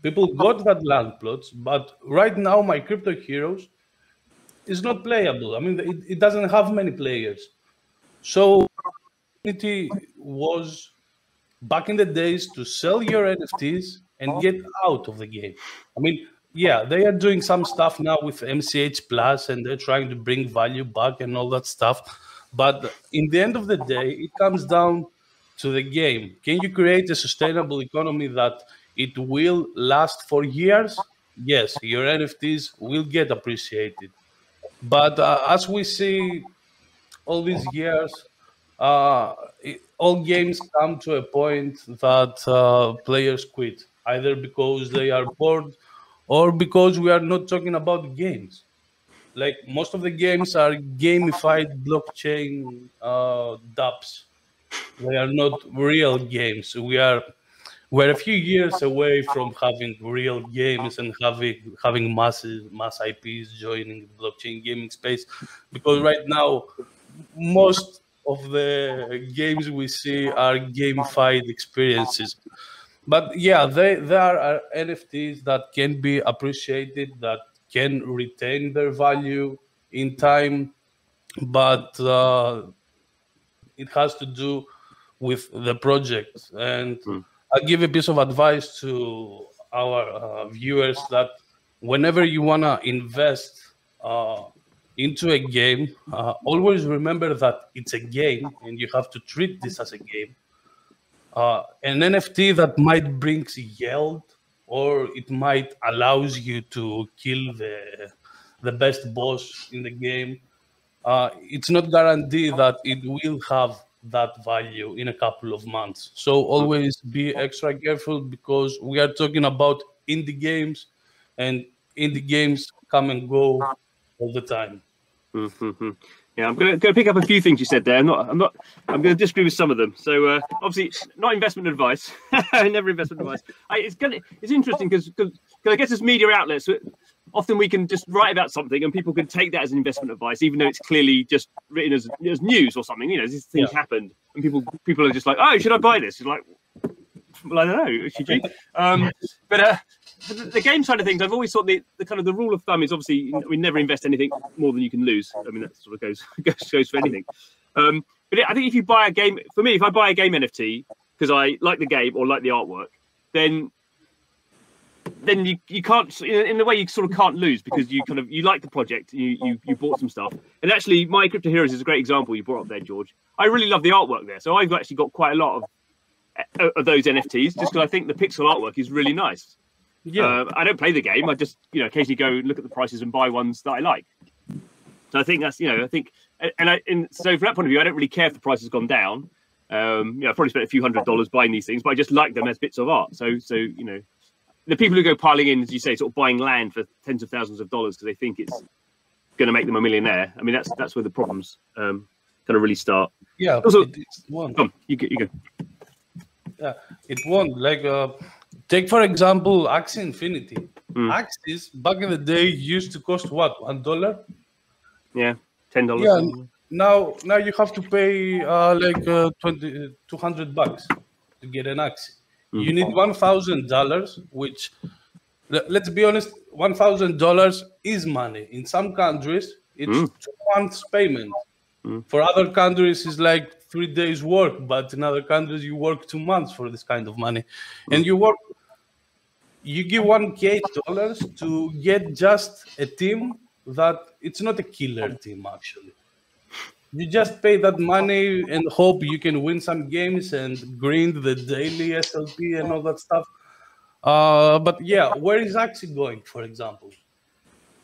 People got that land plots, but right now my crypto heroes is not playable. I mean, it, it doesn't have many players. So, opportunity was back in the days to sell your NFTs and get out of the game. I mean, yeah, they are doing some stuff now with MCH Plus and they're trying to bring value back and all that stuff. But in the end of the day, it comes down to the game. Can you create a sustainable economy that it will last for years? Yes, your NFTs will get appreciated. But uh, as we see all these years, uh, it, all games come to a point that uh, players quit, either because they are bored or because we are not talking about games. Like most of the games are gamified blockchain uh, dApps. They are not real games. We are we're a few years away from having real games and having having masses mass IPs joining the blockchain gaming space because right now most of the games we see are gamified experiences but yeah they there are nfts that can be appreciated that can retain their value in time but uh, it has to do with the project and mm. I'll give a piece of advice to our uh, viewers that whenever you want to invest uh, into a game, uh, always remember that it's a game and you have to treat this as a game. Uh, an NFT that might bring yield or it might allows you to kill the the best boss in the game. Uh, it's not guaranteed that it will have that value in a couple of months. So always be extra careful because we are talking about indie games, and indie games come and go all the time.
Mm-hmm. Yeah, I'm going to, pick up a few things you said there. I'm not. I'm not. I'm going to disagree with some of them. So uh, obviously, not investment advice. (laughs) Never investment advice. I, it's going It's interesting because cuz I guess as media outlets, often we can just write about something and people can take that as investment advice, even though it's clearly just written as, as news or something. You know, these things yeah. happened, and people people are just like, oh, should I buy this? It's like, well, I don't know, should you? Um, (laughs) but uh, the game side of things, I've always thought the, the kind of the rule of thumb is obviously we never invest anything more than you can lose. I mean, that sort of goes (laughs) goes, goes for anything. Um, but I think if you buy a game, for me, if I buy a game NFT because I like the game or like the artwork, then then you, you can't in a way you sort of can't lose because you kind of you like the project you, you you bought some stuff and actually my crypto heroes is a great example you brought up there george i really love the artwork there so i've actually got quite a lot of of those nfts just because i think the pixel artwork is really nice yeah, uh, I don't play the game. I just you know occasionally go look at the prices and buy ones that I like. So I think that's you know I think and I and so from that point of view, I don't really care if the price has gone down. Um, you know, I probably spent a few hundred dollars buying these things, but I just like them as bits of art. So so you know, the people who go piling in, as you say, sort of buying land for tens of thousands of dollars because they think it's going to make them a millionaire. I mean, that's that's where the problems um, kind of really start.
Yeah.
Also, it, one. Come, you go. You go.
Yeah, it won't like. Uh Take for example Axie Infinity. Mm. Axies back in the day used to cost what one dollar?
Yeah, ten dollars.
Yeah. Now, now you have to pay uh, like uh, 20, 200 bucks to get an Axie. Mm. You need one thousand dollars, which let's be honest, one thousand dollars is money. In some countries, it's mm. two months payment. Mm. For other countries, it's like three days work, but in other countries, you work two months for this kind of money, and you work you give 1k dollars to get just a team that it's not a killer team actually you just pay that money and hope you can win some games and grind the daily slp and all that stuff uh, but yeah where is axie going for example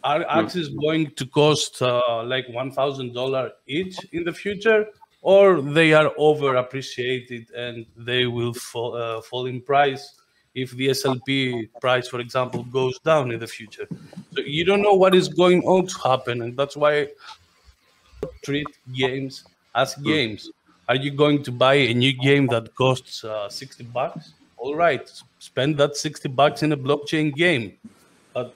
are hmm. axie going to cost uh, like $1000 each in the future or they are over appreciated and they will fall, uh, fall in price if the SLP price, for example, goes down in the future. So you don't know what is going on to happen, and that's why treat games as hmm. games. Are you going to buy a new game that costs uh, 60 bucks? All right, spend that 60 bucks in a blockchain game, but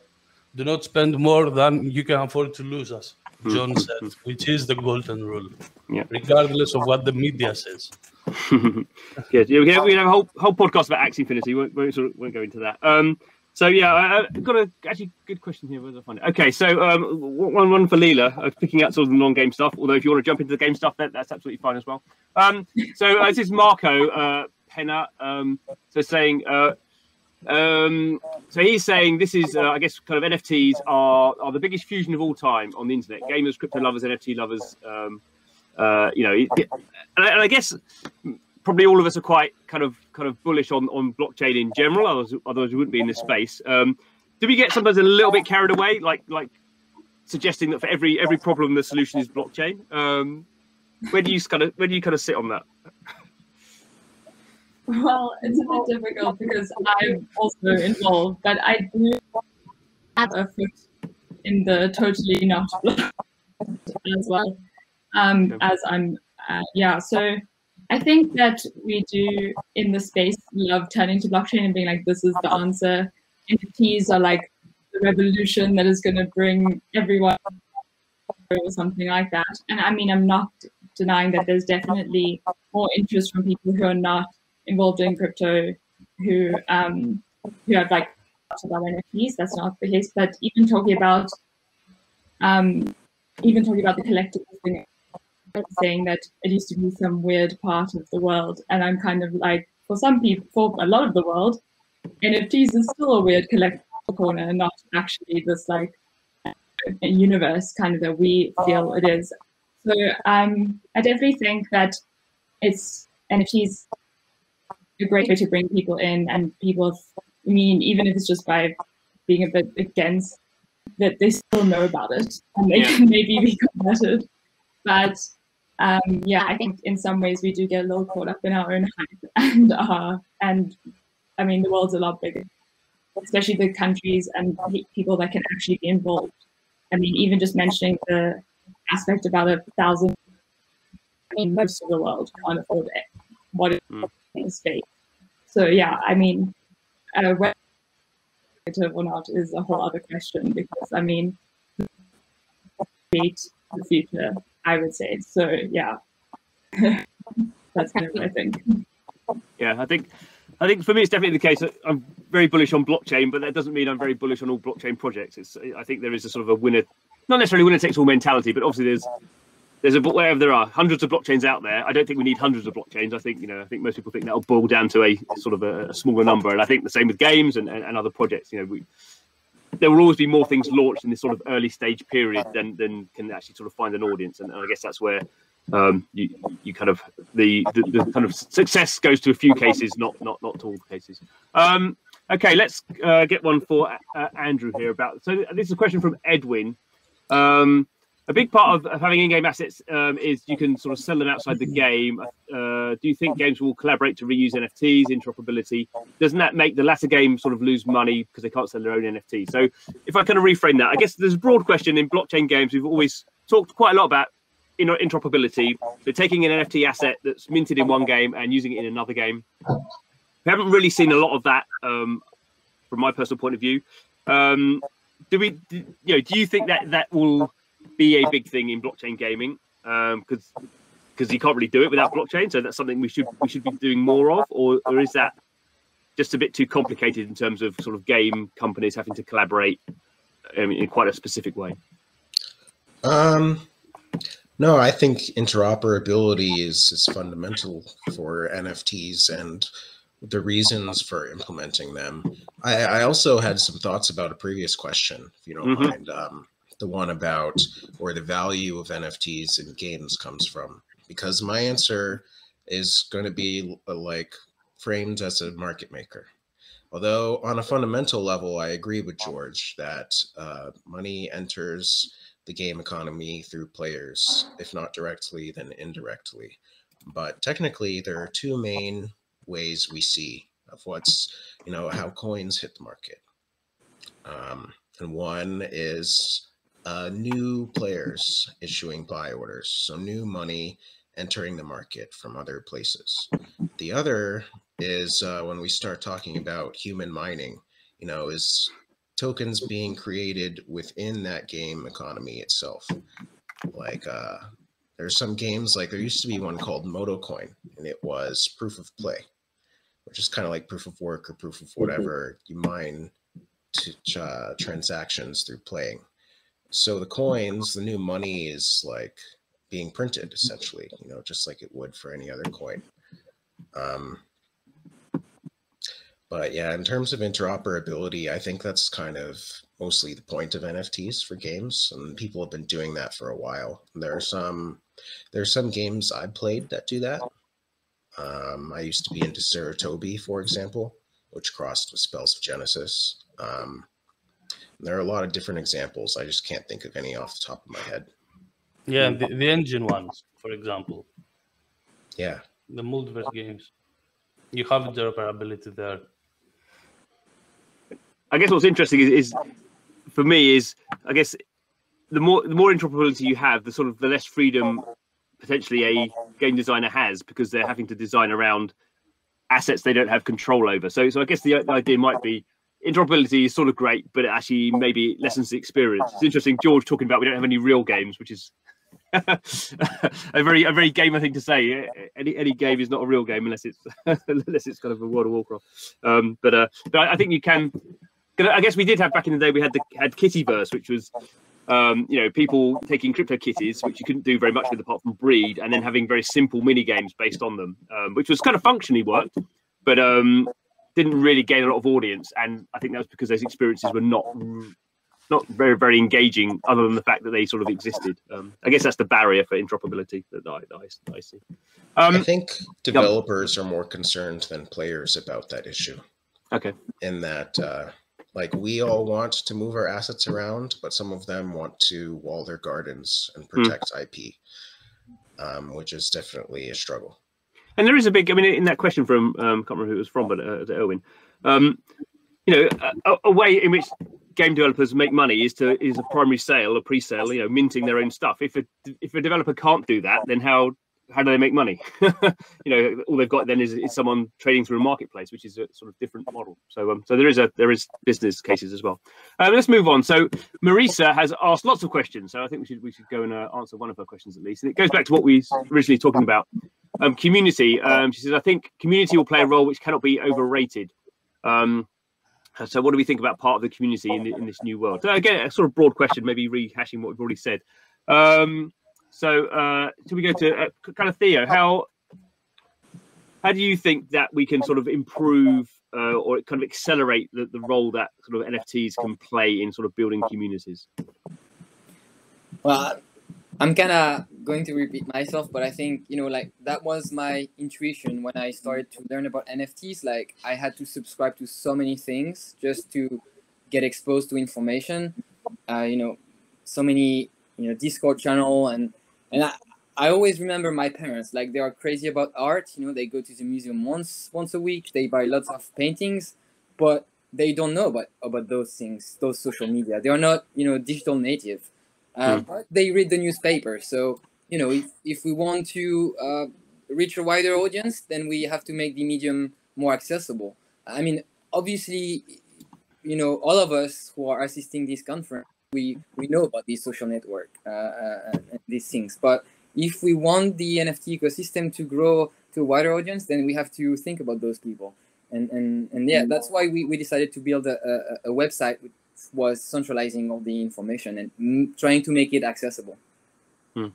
do not spend more than you can afford to lose us. Jon hmm. said, which is the golden rule, yeah. regardless of what the media says. (laughs)
Good. Yeah, we have, we have a whole whole podcast about Axie Infinity. We won't, won't, sort of, won't go into that. Um, so yeah, I, have got a actually good question here. Where did I find it? Okay, so um, one one for Leila, uh, picking out sort of the non-game stuff. Although if you want to jump into the game stuff, that, that's absolutely fine as well. Um, so uh, this is Marco uh, Penna. Um, so saying. Uh, um, so he's saying this is, uh, I guess, kind of NFTs are are the biggest fusion of all time on the internet. Gamers, crypto lovers, NFT lovers. Um, uh, you know, and I, and I, guess probably all of us are quite kind of kind of bullish on on blockchain in general. Otherwise, otherwise we wouldn't be in this space. Um, do we get sometimes a little bit carried away, like like suggesting that for every every problem the solution is blockchain? Um, where do you kind of where do you kind of sit on that?
Well, it's a bit difficult because I'm also involved, but I do have a foot in the totally not as well. Um, as I'm, uh, yeah. So I think that we do in the space love turning to blockchain and being like, this is the answer. NFTs are like the revolution that is going to bring everyone or something like that. And I mean, I'm not denying that there's definitely more interest from people who are not involved in crypto, who um, who have like about NFTs. That's not the case. But even talking about um, even talking about the collective thing, saying that it used to be some weird part of the world, and I'm kind of like, for some people, for a lot of the world, NFTs is still a weird collectible corner, not actually this like a universe kind of that we feel it is. So um, I definitely think that it's NFTs a great way to bring people in and people. I mean, even if it's just by being a bit against that, they still know about it and they yeah. can maybe be converted. But um, yeah, I think in some ways we do get a little caught up in our own (laughs) hype and uh, and I mean the world's a lot bigger, especially the countries and people that can actually be involved. I mean, even just mentioning the aspect about a thousand, I mean, most of the world can't afford it. What is mm. in space? So yeah, I mean, uh, whether or not is a whole other question because I mean, the future, I would say. So yeah, (laughs) that's kind of what I think.
Yeah, I think I think for me, it's definitely the case I'm very bullish on blockchain, but that doesn't mean I'm very bullish on all blockchain projects. It's I think there is a sort of a winner, not necessarily winner takes all mentality, but obviously there's there's a wherever there are hundreds of blockchains out there. I don't think we need hundreds of blockchains. I think you know I think most people think that'll boil down to a sort of a, a smaller number, and I think the same with games and, and, and other projects. You know, we there will always be more things launched in this sort of early stage period than than can actually sort of find an audience, and, I guess that's where um, you you kind of the, the, the kind of success goes to a few cases, not not not to all the cases. Um, okay, let's uh, get one for uh, Andrew here about. So this is a question from Edwin. Um, a big part of, of having in-game assets um, is you can sort of sell them outside the game. Uh, do you think games will collaborate to reuse NFTs, interoperability? Doesn't that make the latter game sort of lose money because they can't sell their own NFT? So if I kind of reframe that, I guess there's a broad question in blockchain games. We've always talked quite a lot about interoperability. So taking an NFT asset that's minted in one game and using it in another game. We haven't really seen a lot of that um, from my personal point of view. Um, do we, do, you know, do you think that that will be a big thing in blockchain gaming? Because um, because you can't really do it without blockchain, so that's something we should we should be doing more of, or or is that just a bit too complicated in terms of sort of game companies having to collaborate um, in quite a specific way?
Um, no, I think interoperability is, is fundamental for NFTs and the reasons for implementing them. I, I also had some thoughts about a previous question, if you don't mm-hmm. mind. Um, the one about where the value of NFTs and games comes from, because my answer is going to be uh, like framed as a market maker. Although on a fundamental level, I agree with George that uh, money enters the game economy through players, if not directly, then indirectly. But technically, there are two main ways we see of what's, you know, how coins hit the market. Um, and one is uh, new players issuing buy orders, so new money entering the market from other places. The other is uh, when we start talking about human mining, you know, is tokens being created within that game economy itself. Like uh, there's some games like there used to be one called MotoCoin, and it was proof of play, which is kind of like proof of work or proof of whatever you mine to uh, transactions through playing. So the coins, the new money is like being printed essentially, you know, just like it would for any other coin. Um, but yeah, in terms of interoperability, I think that's kind of mostly the point of NFTs for games, and people have been doing that for a while. There are some there are some games I played that do that. Um, I used to be into Sarutobi, for example, which crossed with Spells of Genesis. Um, there are a lot of different examples. I just can't think of any off the top of my head.
Yeah, the, the engine ones, for example.
Yeah.
The multiverse games. You have interoperability there.
I guess what's interesting is, is for me is I guess the more the more interoperability you have, the sort of the less freedom potentially a game designer has because they're having to design around assets they don't have control over. So so I guess the, the idea might be interoperability is sort of great, but it actually maybe lessens the experience. It's interesting, George talking about we don't have any real games, which is (laughs) a very a very gamer thing to say. Any any game is not a real game unless it's (laughs) unless it's kind of a World of Warcraft. Um, but uh, but I think you can. I guess we did have back in the day. We had the had Kittyverse, which was um, you know people taking crypto kitties, which you couldn't do very much with apart from breed, and then having very simple mini games based on them, um, which was kind of functionally worked, but um, didn't really gain a lot of audience. And I think that was because those experiences were not not very very engaging other than the fact that they sort of existed um, i guess that's the barrier for interoperability that i, that I, that I see
um, i think developers are more concerned than players about that issue
okay
in that uh, like we all want to move our assets around but some of them want to wall their gardens and hmm. protect mm. ip um, which is definitely a struggle
and there is a big i mean in that question from um, can't remember who it was from but uh, erwin um, you know a, a way in which game developers make money is to is a primary sale, a pre-sale, you know, minting their own stuff. If a if a developer can't do that, then how how do they make money? (laughs) you know, all they've got then is, is someone trading through a marketplace, which is a sort of different model. So um, so there is a there is business cases as well. Um, let's move on. So Marisa has asked lots of questions. So I think we should we should go and uh, answer one of her questions at least. And it goes back to what we were originally talking about. Um, community. Um, she says, I think community will play a role which cannot be overrated. Um, so, what do we think about part of the community in, in this new world? So, again, a sort of broad question, maybe rehashing what we've already said. Um, so, uh, so we go to uh, kind of Theo. How how do you think that we can sort of improve uh, or kind of accelerate the, the role that sort of NFTs can play in sort of building communities?
Well, I'm kind of going to repeat myself, but I think you know, like that was my intuition when I started to learn about NFTs. Like I had to subscribe to so many things just to get exposed to information. Uh, you know, so many you know Discord channel and and I, I always remember my parents like they are crazy about art. You know, they go to the museum once once a week. They buy lots of paintings, but they don't know about about those things, those social media. They are not you know digital native uh, mm. but they read the newspaper. So you know, if if we want to uh, reach a wider audience, then we have to make the medium more accessible. I mean, obviously, you know, all of us who are assisting this conference, we we know about this social network uh, uh, and these things. But if we want the NFT ecosystem to grow to a wider audience, then we have to think about those people. And and, and yeah, that's why we, we decided to build a, a, a website which was centralizing all the information and trying to make it accessible.
Hmm.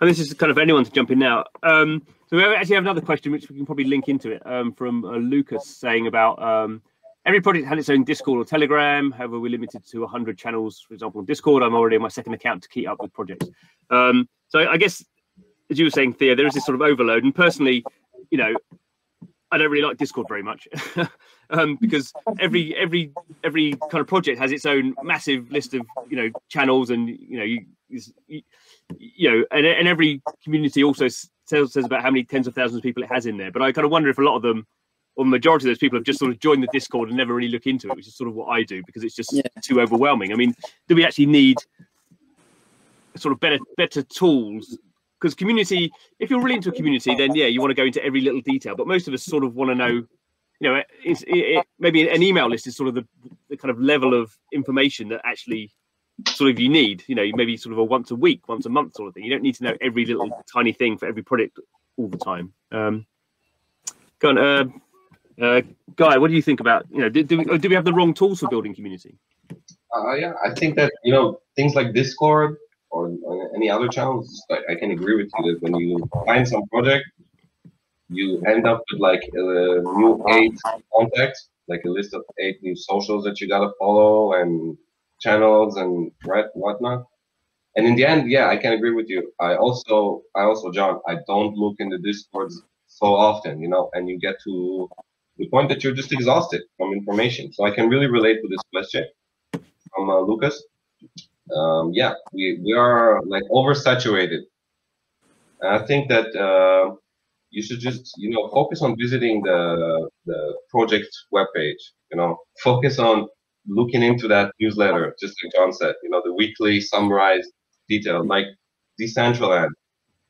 And this is kind of anyone to jump in now. Um, so we actually have another question, which we can probably link into it um, from uh, Lucas saying about um, every project had its own Discord or Telegram. However, we're limited to 100 channels, for example, on Discord. I'm already on my second account to keep up with projects. Um, so I guess, as you were saying, Theo, there is this sort of overload. And personally, you know, I don't really like Discord very much (laughs) um, because every every every kind of project has its own massive list of you know channels and you know you, you, you know and, and every community also says, says about how many tens of thousands of people it has in there. But I kind of wonder if a lot of them or the majority of those people have just sort of joined the Discord and never really look into it, which is sort of what I do because it's just yeah. too overwhelming. I mean, do we actually need sort of better better tools because community if you're really into a community then yeah you want to go into every little detail but most of us sort of want to know you know it's it, it, maybe an email list is sort of the, the kind of level of information that actually sort of you need you know maybe sort of a once a week once a month sort of thing you don't need to know every little tiny thing for every product all the time um go on uh, uh guy what do you think about you know do, do, we, do we have the wrong tools for building community
uh, yeah i think that you know things like discord or on any other channels, I, I can agree with you that when you find some project, you end up with like a new eight contacts, like a list of eight new socials that you gotta follow and channels and right whatnot. And in the end, yeah, I can agree with you. I also, I also, Jon, I don't look in the discords so often, you know, and you get to the point that you're just exhausted from information. So I can really relate to this question from uh, Lucas. um, yeah, we, we are like oversaturated. And I think that uh, you should just, you know, focus on visiting the, the project webpage, you know, focus on looking into that newsletter, just like Jon said, you know, the weekly summarized detail, like Decentraland.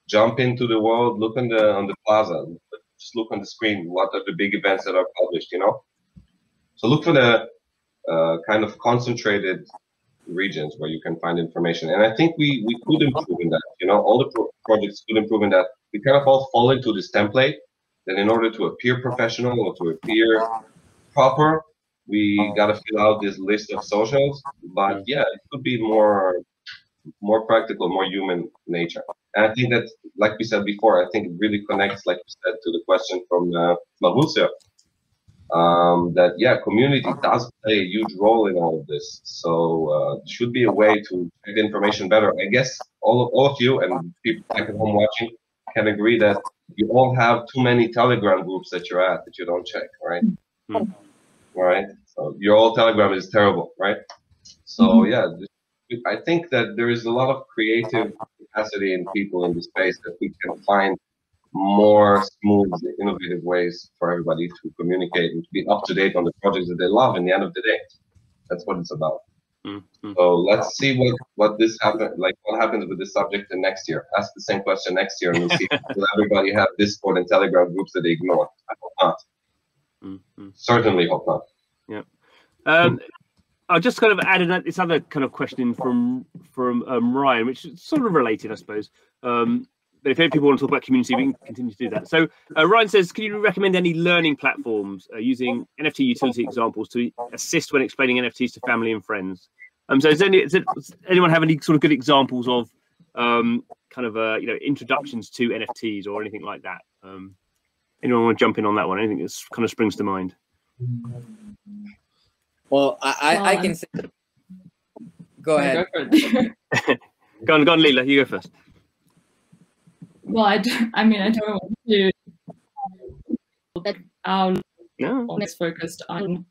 Jump into the world, look on the on the plaza, just look on the screen. What are the big events that are published? You know, so look for the uh, kind of concentrated regions where you can find information. And I think we we could improve in that. You know, all the pro projects could improve in that. We kind of all fall into this template that in order to appear professional or to appear proper, we got to fill out this list of socials. But yeah, it could be more more practical, more human nature. And I think that, like we said before, I think it really connects, like you said, to the question from uh, Mauricio um, that yeah, community does play a huge role in all of this. So uh, should be a way to get the information better. I guess all of, all of you and people back at home watching can agree that you all have too many Telegram groups that you're at that you don't check, right? Mm-hmm. All right. So your old Telegram is terrible, right? So mm-hmm. yeah, I think that there is a lot of creative capacity in people in the space that we can find more smooth, innovative ways for everybody to communicate and to be up to date on the projects that they love. In the end of the day, that's what it's about. Mm-hmm. So let's see what what this happen like what happens with this subject in next year. Ask the same question next year, and we'll see (laughs) will everybody have Discord and Telegram groups that they ignore. I hope not. Mm-hmm. Certainly hope not.
Yeah. Um, I just kind of added this other kind of question from from um, Ryan, which is sort of related, I suppose. Um, but if any people want to talk about community, we can continue to do that. So uh, Ryan says, can you recommend any learning platforms uh, using NFT utility examples to assist when explaining NFTs to family and friends? Um, so, any, does anyone have any sort of good examples of um, kind of uh, you know introductions to NFTs or anything like that? Um, anyone want to jump in on that one? Anything that kind of springs to mind?
Well, I, I, I can say. Go ahead. (laughs)
go on, go on, Leila. You go first
well, I, do, I mean, I don't want to that our no. is focused on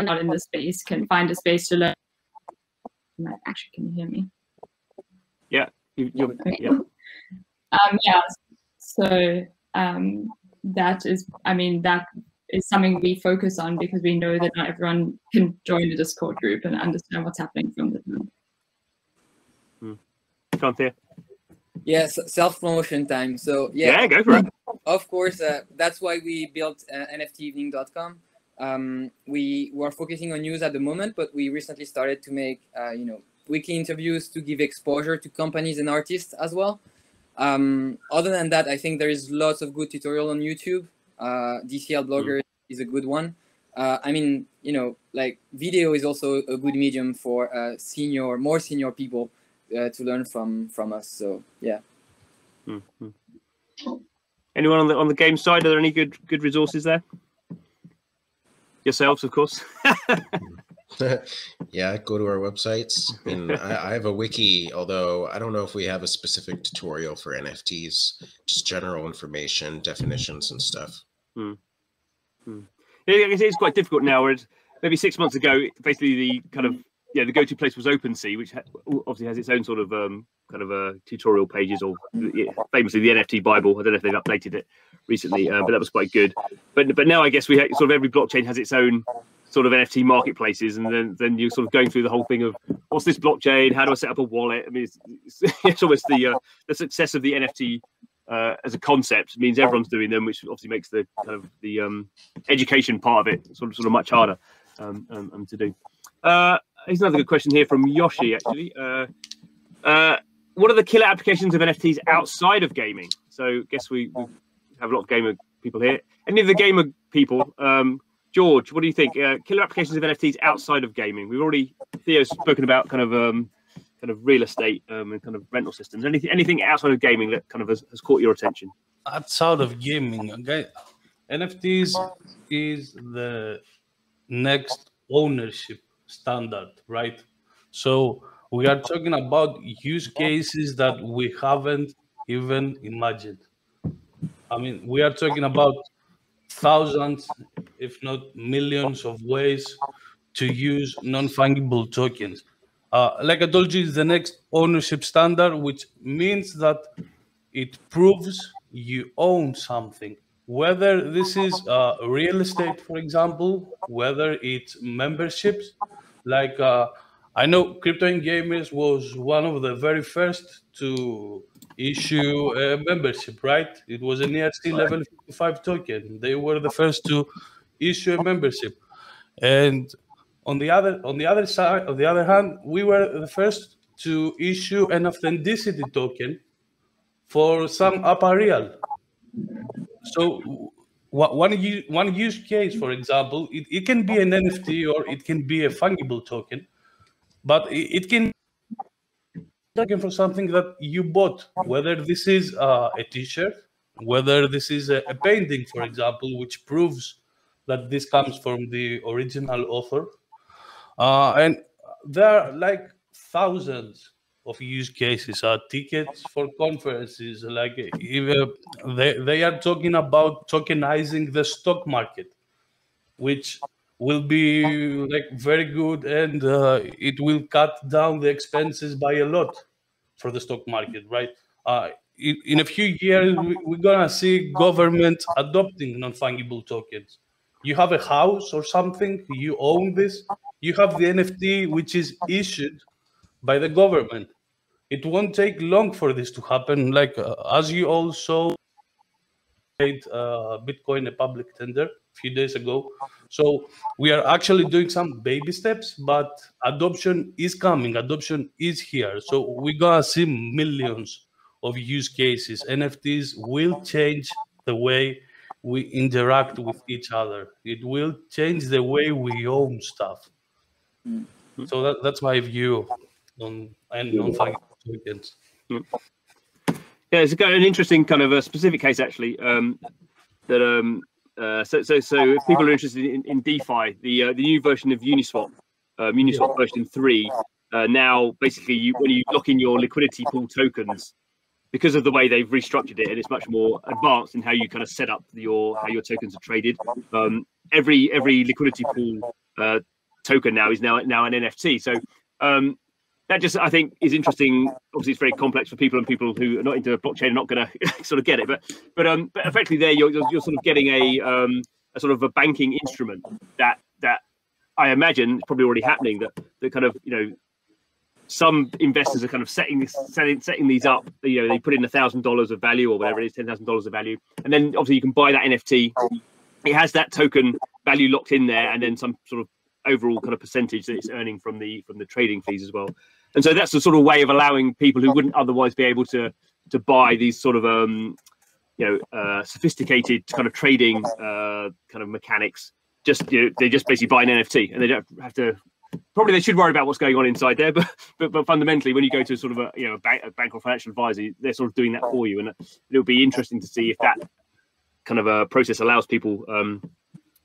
not in the space can find a space to learn. Actually, can you hear me?
Yeah, you, you okay. yeah.
Um, yeah. So um, that is, I mean, that is something we focus on because we know that not everyone can join the Discord group and understand what's happening from the.
Hmm. Can't.
Yes, self promotion time. So
yeah, yeah, go for it.
Of course, uh, that's why we built uh, NFTevening.com. Um, we were focusing on news at the moment, but we recently started to make uh, you know weekly interviews to give exposure to companies and artists as well. Um, other than that, I think there is lots of good tutorial on YouTube. Uh, DCL Blogger mm. is a good one. Uh, I mean, you know, like video is also a good medium for uh, senior, more senior people uh, to learn from from us. So yeah. Mm-hmm.
Anyone on the on the game side? Are there any good good resources there? Yourselves, of course. (laughs)
yeah, go to our websites. And (laughs) I, I, have a wiki, although I don't know if we have a specific tutorial for NFTs, just general information, definitions, and stuff. Hmm.
Hmm. It is quite difficult now. Whereas maybe six months ago, basically the kind of yeah, the go-to place was OpenSea, which ha- obviously has its own sort of um, kind of uh, tutorial pages, or yeah, famously the NFT Bible. I don't know if they've updated it recently, uh, but that was quite good. But but now I guess we sort of every blockchain has its own sort of NFT marketplaces, and then then you're sort of going through the whole thing of what's this blockchain? How do I set up a wallet? I mean, it's, it's, (laughs) it's almost the uh, the success of the NFT uh, as a concept means everyone's doing them, which obviously makes the kind of the um, education part of it sort of sort of much harder um, um, um to do. Uh, here's another good question here from Yoshi. Actually, uh, uh, what are the killer applications of NFTs outside of gaming? So, I guess we, we have a lot of gamer people here. Any of the gamer people, um, George, what do you think? Uh, killer applications of NFTs outside of gaming. We've already Theo's spoken about kind of um, kind of real estate um, and kind of rental systems. Anything anything outside of gaming that kind of has, has caught your attention?
Outside of gaming, okay. NFTs is the next ownership standard, right? So we are talking about use cases that we haven't even imagined. I mean, we are talking about thousands, if not millions, of ways to use non fungible tokens. Uh, like I told you, is the next ownership standard, which means that it proves you own something. Whether this is uh, real estate, for example, whether it's memberships, like uh, I know Crypto and Gamers was one of the very first to issue a membership, right? It was an ERC level 55 token. They were the first to issue a membership. And on the other on the other side, on the other hand, we were the first to issue an authenticity token for some apparel. So one one use case, for example, it, it can be an NFT or it can be a fungible token, but it, it can token for something that you bought, whether this is uh, a T-shirt, whether this is a, a painting, for example, which proves that this comes from the original author, uh, and there are like thousands of use cases, are tickets for conferences, like even they, they are talking about tokenizing the stock market, which will be like very good and uh, it will cut down the expenses by a lot for the stock market, right? Uh, in, in, a few years, we, we're gonna see government adopting non-fungible tokens. You have a house or something, you own this, you have the NFT which is issued by the government. It won't take long for this to happen. Like uh, as you also made uh, Bitcoin a public tender a few days ago. So we are actually doing some baby steps, but adoption is coming. Adoption is here. So we're gonna see millions of use cases. NFTs will change the way we interact with each other. It will change the way we own stuff. Mm. So that, that's my view on and on tokens.
Mm. Yeah, it's an interesting kind of a specific case actually. Um, that um, uh, so so so if people are interested in, in DeFi, the uh, the new version of Uniswap, um, Uniswap version three, uh, now basically you, when you lock in your liquidity pool tokens, because of the way they've restructured it and it's much more advanced in how you kind of set up your how your tokens are traded. Um, every every liquidity pool uh, token now is now now an NFT. So um, that just I think is interesting. Obviously, it's very complex for people and people who are not into blockchain are not going (laughs) to sort of get it. But but um, but effectively, there you're, you're sort of getting a um, a sort of a banking instrument that that I imagine is probably already happening. That that kind of you know some investors are kind of setting this setting, setting these up you know they put in a thousand dollars of value or whatever it is ten thousand dollars of value and then obviously you can buy that nft it has that token value locked in there and then some sort of overall kind of percentage that it's earning from the from the trading fees as well. And so that's the sort of way of allowing people who wouldn't otherwise be able to to buy these sort of um, you know uh, sophisticated kind of trading uh, kind of mechanics. Just you know, they just basically buy an NFT and they don't have to. Probably they should worry about what's going on inside there, (laughs) but but, but fundamentally, when you go to sort of a you know a bank, a bank or financial advisor, they're sort of doing that for you, and it'll be interesting to see if that kind of a process allows people um,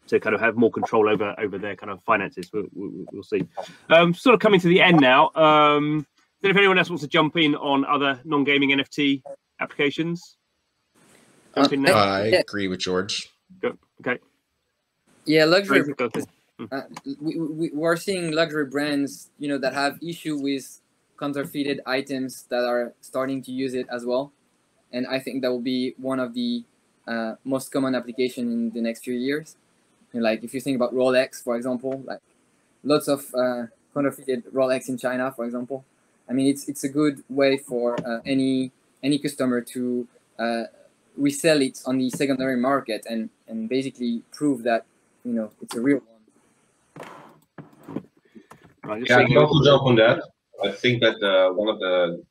to kind of have more control over over their kind of finances. We'll, we'll, we'll see. Um, sort of coming to the end now. Um, then if anyone else wants to jump in on other non-gaming NFT applications,
uh, I agree with George.
Go. Okay.
Yeah, luxury. Hmm. Uh, we, we, we're seeing luxury brands, you know, that have issue with counterfeited items that are starting to use it as well, and I think that will be one of the uh, most common application in the next few years like if you think about Rolex, for example, like lots of uh, counterfeited Rolex in China, for example. I mean, it's it's a good way for uh, any any customer to uh, resell it on the secondary market and and basically prove that you know it's a real one.
Yeah, I can also jump on that. I think that uh, one of the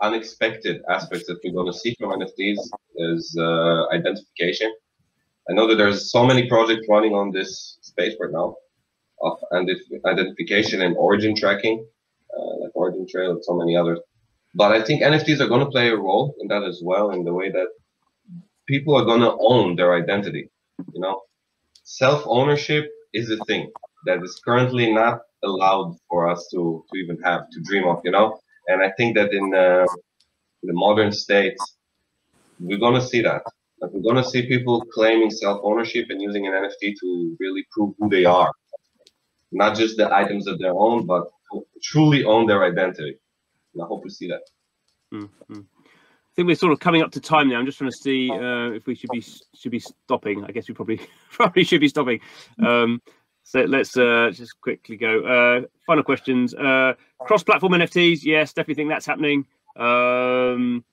unexpected aspects that we're going to see from NFTs is uh, identification. I know that there's so many projects running on this space right now of identification and origin tracking, uh, like OriginTrail and so many others. But I think NFTs are going to play a role in that as well, in the way that people are going to own their identity. You know, self ownership is a thing that is currently not allowed for us to, to even have to dream of. You know, and I think that in, uh, the modern states, we're going to see that like we're gonna see people claiming self-ownership and using an NFT to really prove who they are, not just the items that they own, but truly own their identity. And I hope we see that.
Mm-hmm. I think we're sort of coming up to time now. I'm just trying to see uh, if we should be should be stopping. I guess we probably (laughs) probably should be stopping. Um, so let's uh, just quickly go. Uh, final questions. Uh, cross-platform NFTs. Yes, definitely think that's happening. Um,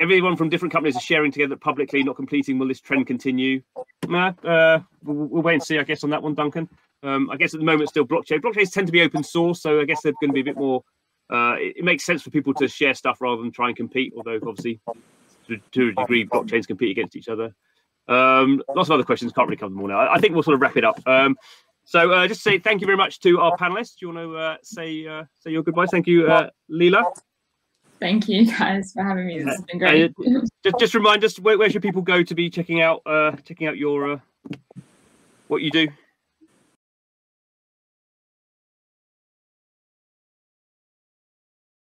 everyone from different companies are sharing together publicly, not completing. Will this trend continue? Nah, uh, we'll, we'll, wait and see. I guess on that one, Duncan. Um, I guess at the moment, still blockchain. Blockchains tend to be open source, so I guess they're going to be a bit more. Uh, it, it, makes sense for people to share stuff rather than try and compete. Although obviously, to, to a degree, blockchains compete against each other. Um, lots of other questions. Can't really cover them all now. I, I think we'll sort of wrap it up. Um, so uh, just say thank you very much to our panelists. Do you want to uh, say uh, say your goodbyes? Thank you, uh, Leila.
Thank you guys for having me. This has been great.
just, just remind us where, where, should people go to be checking out uh, checking out your uh, what you do?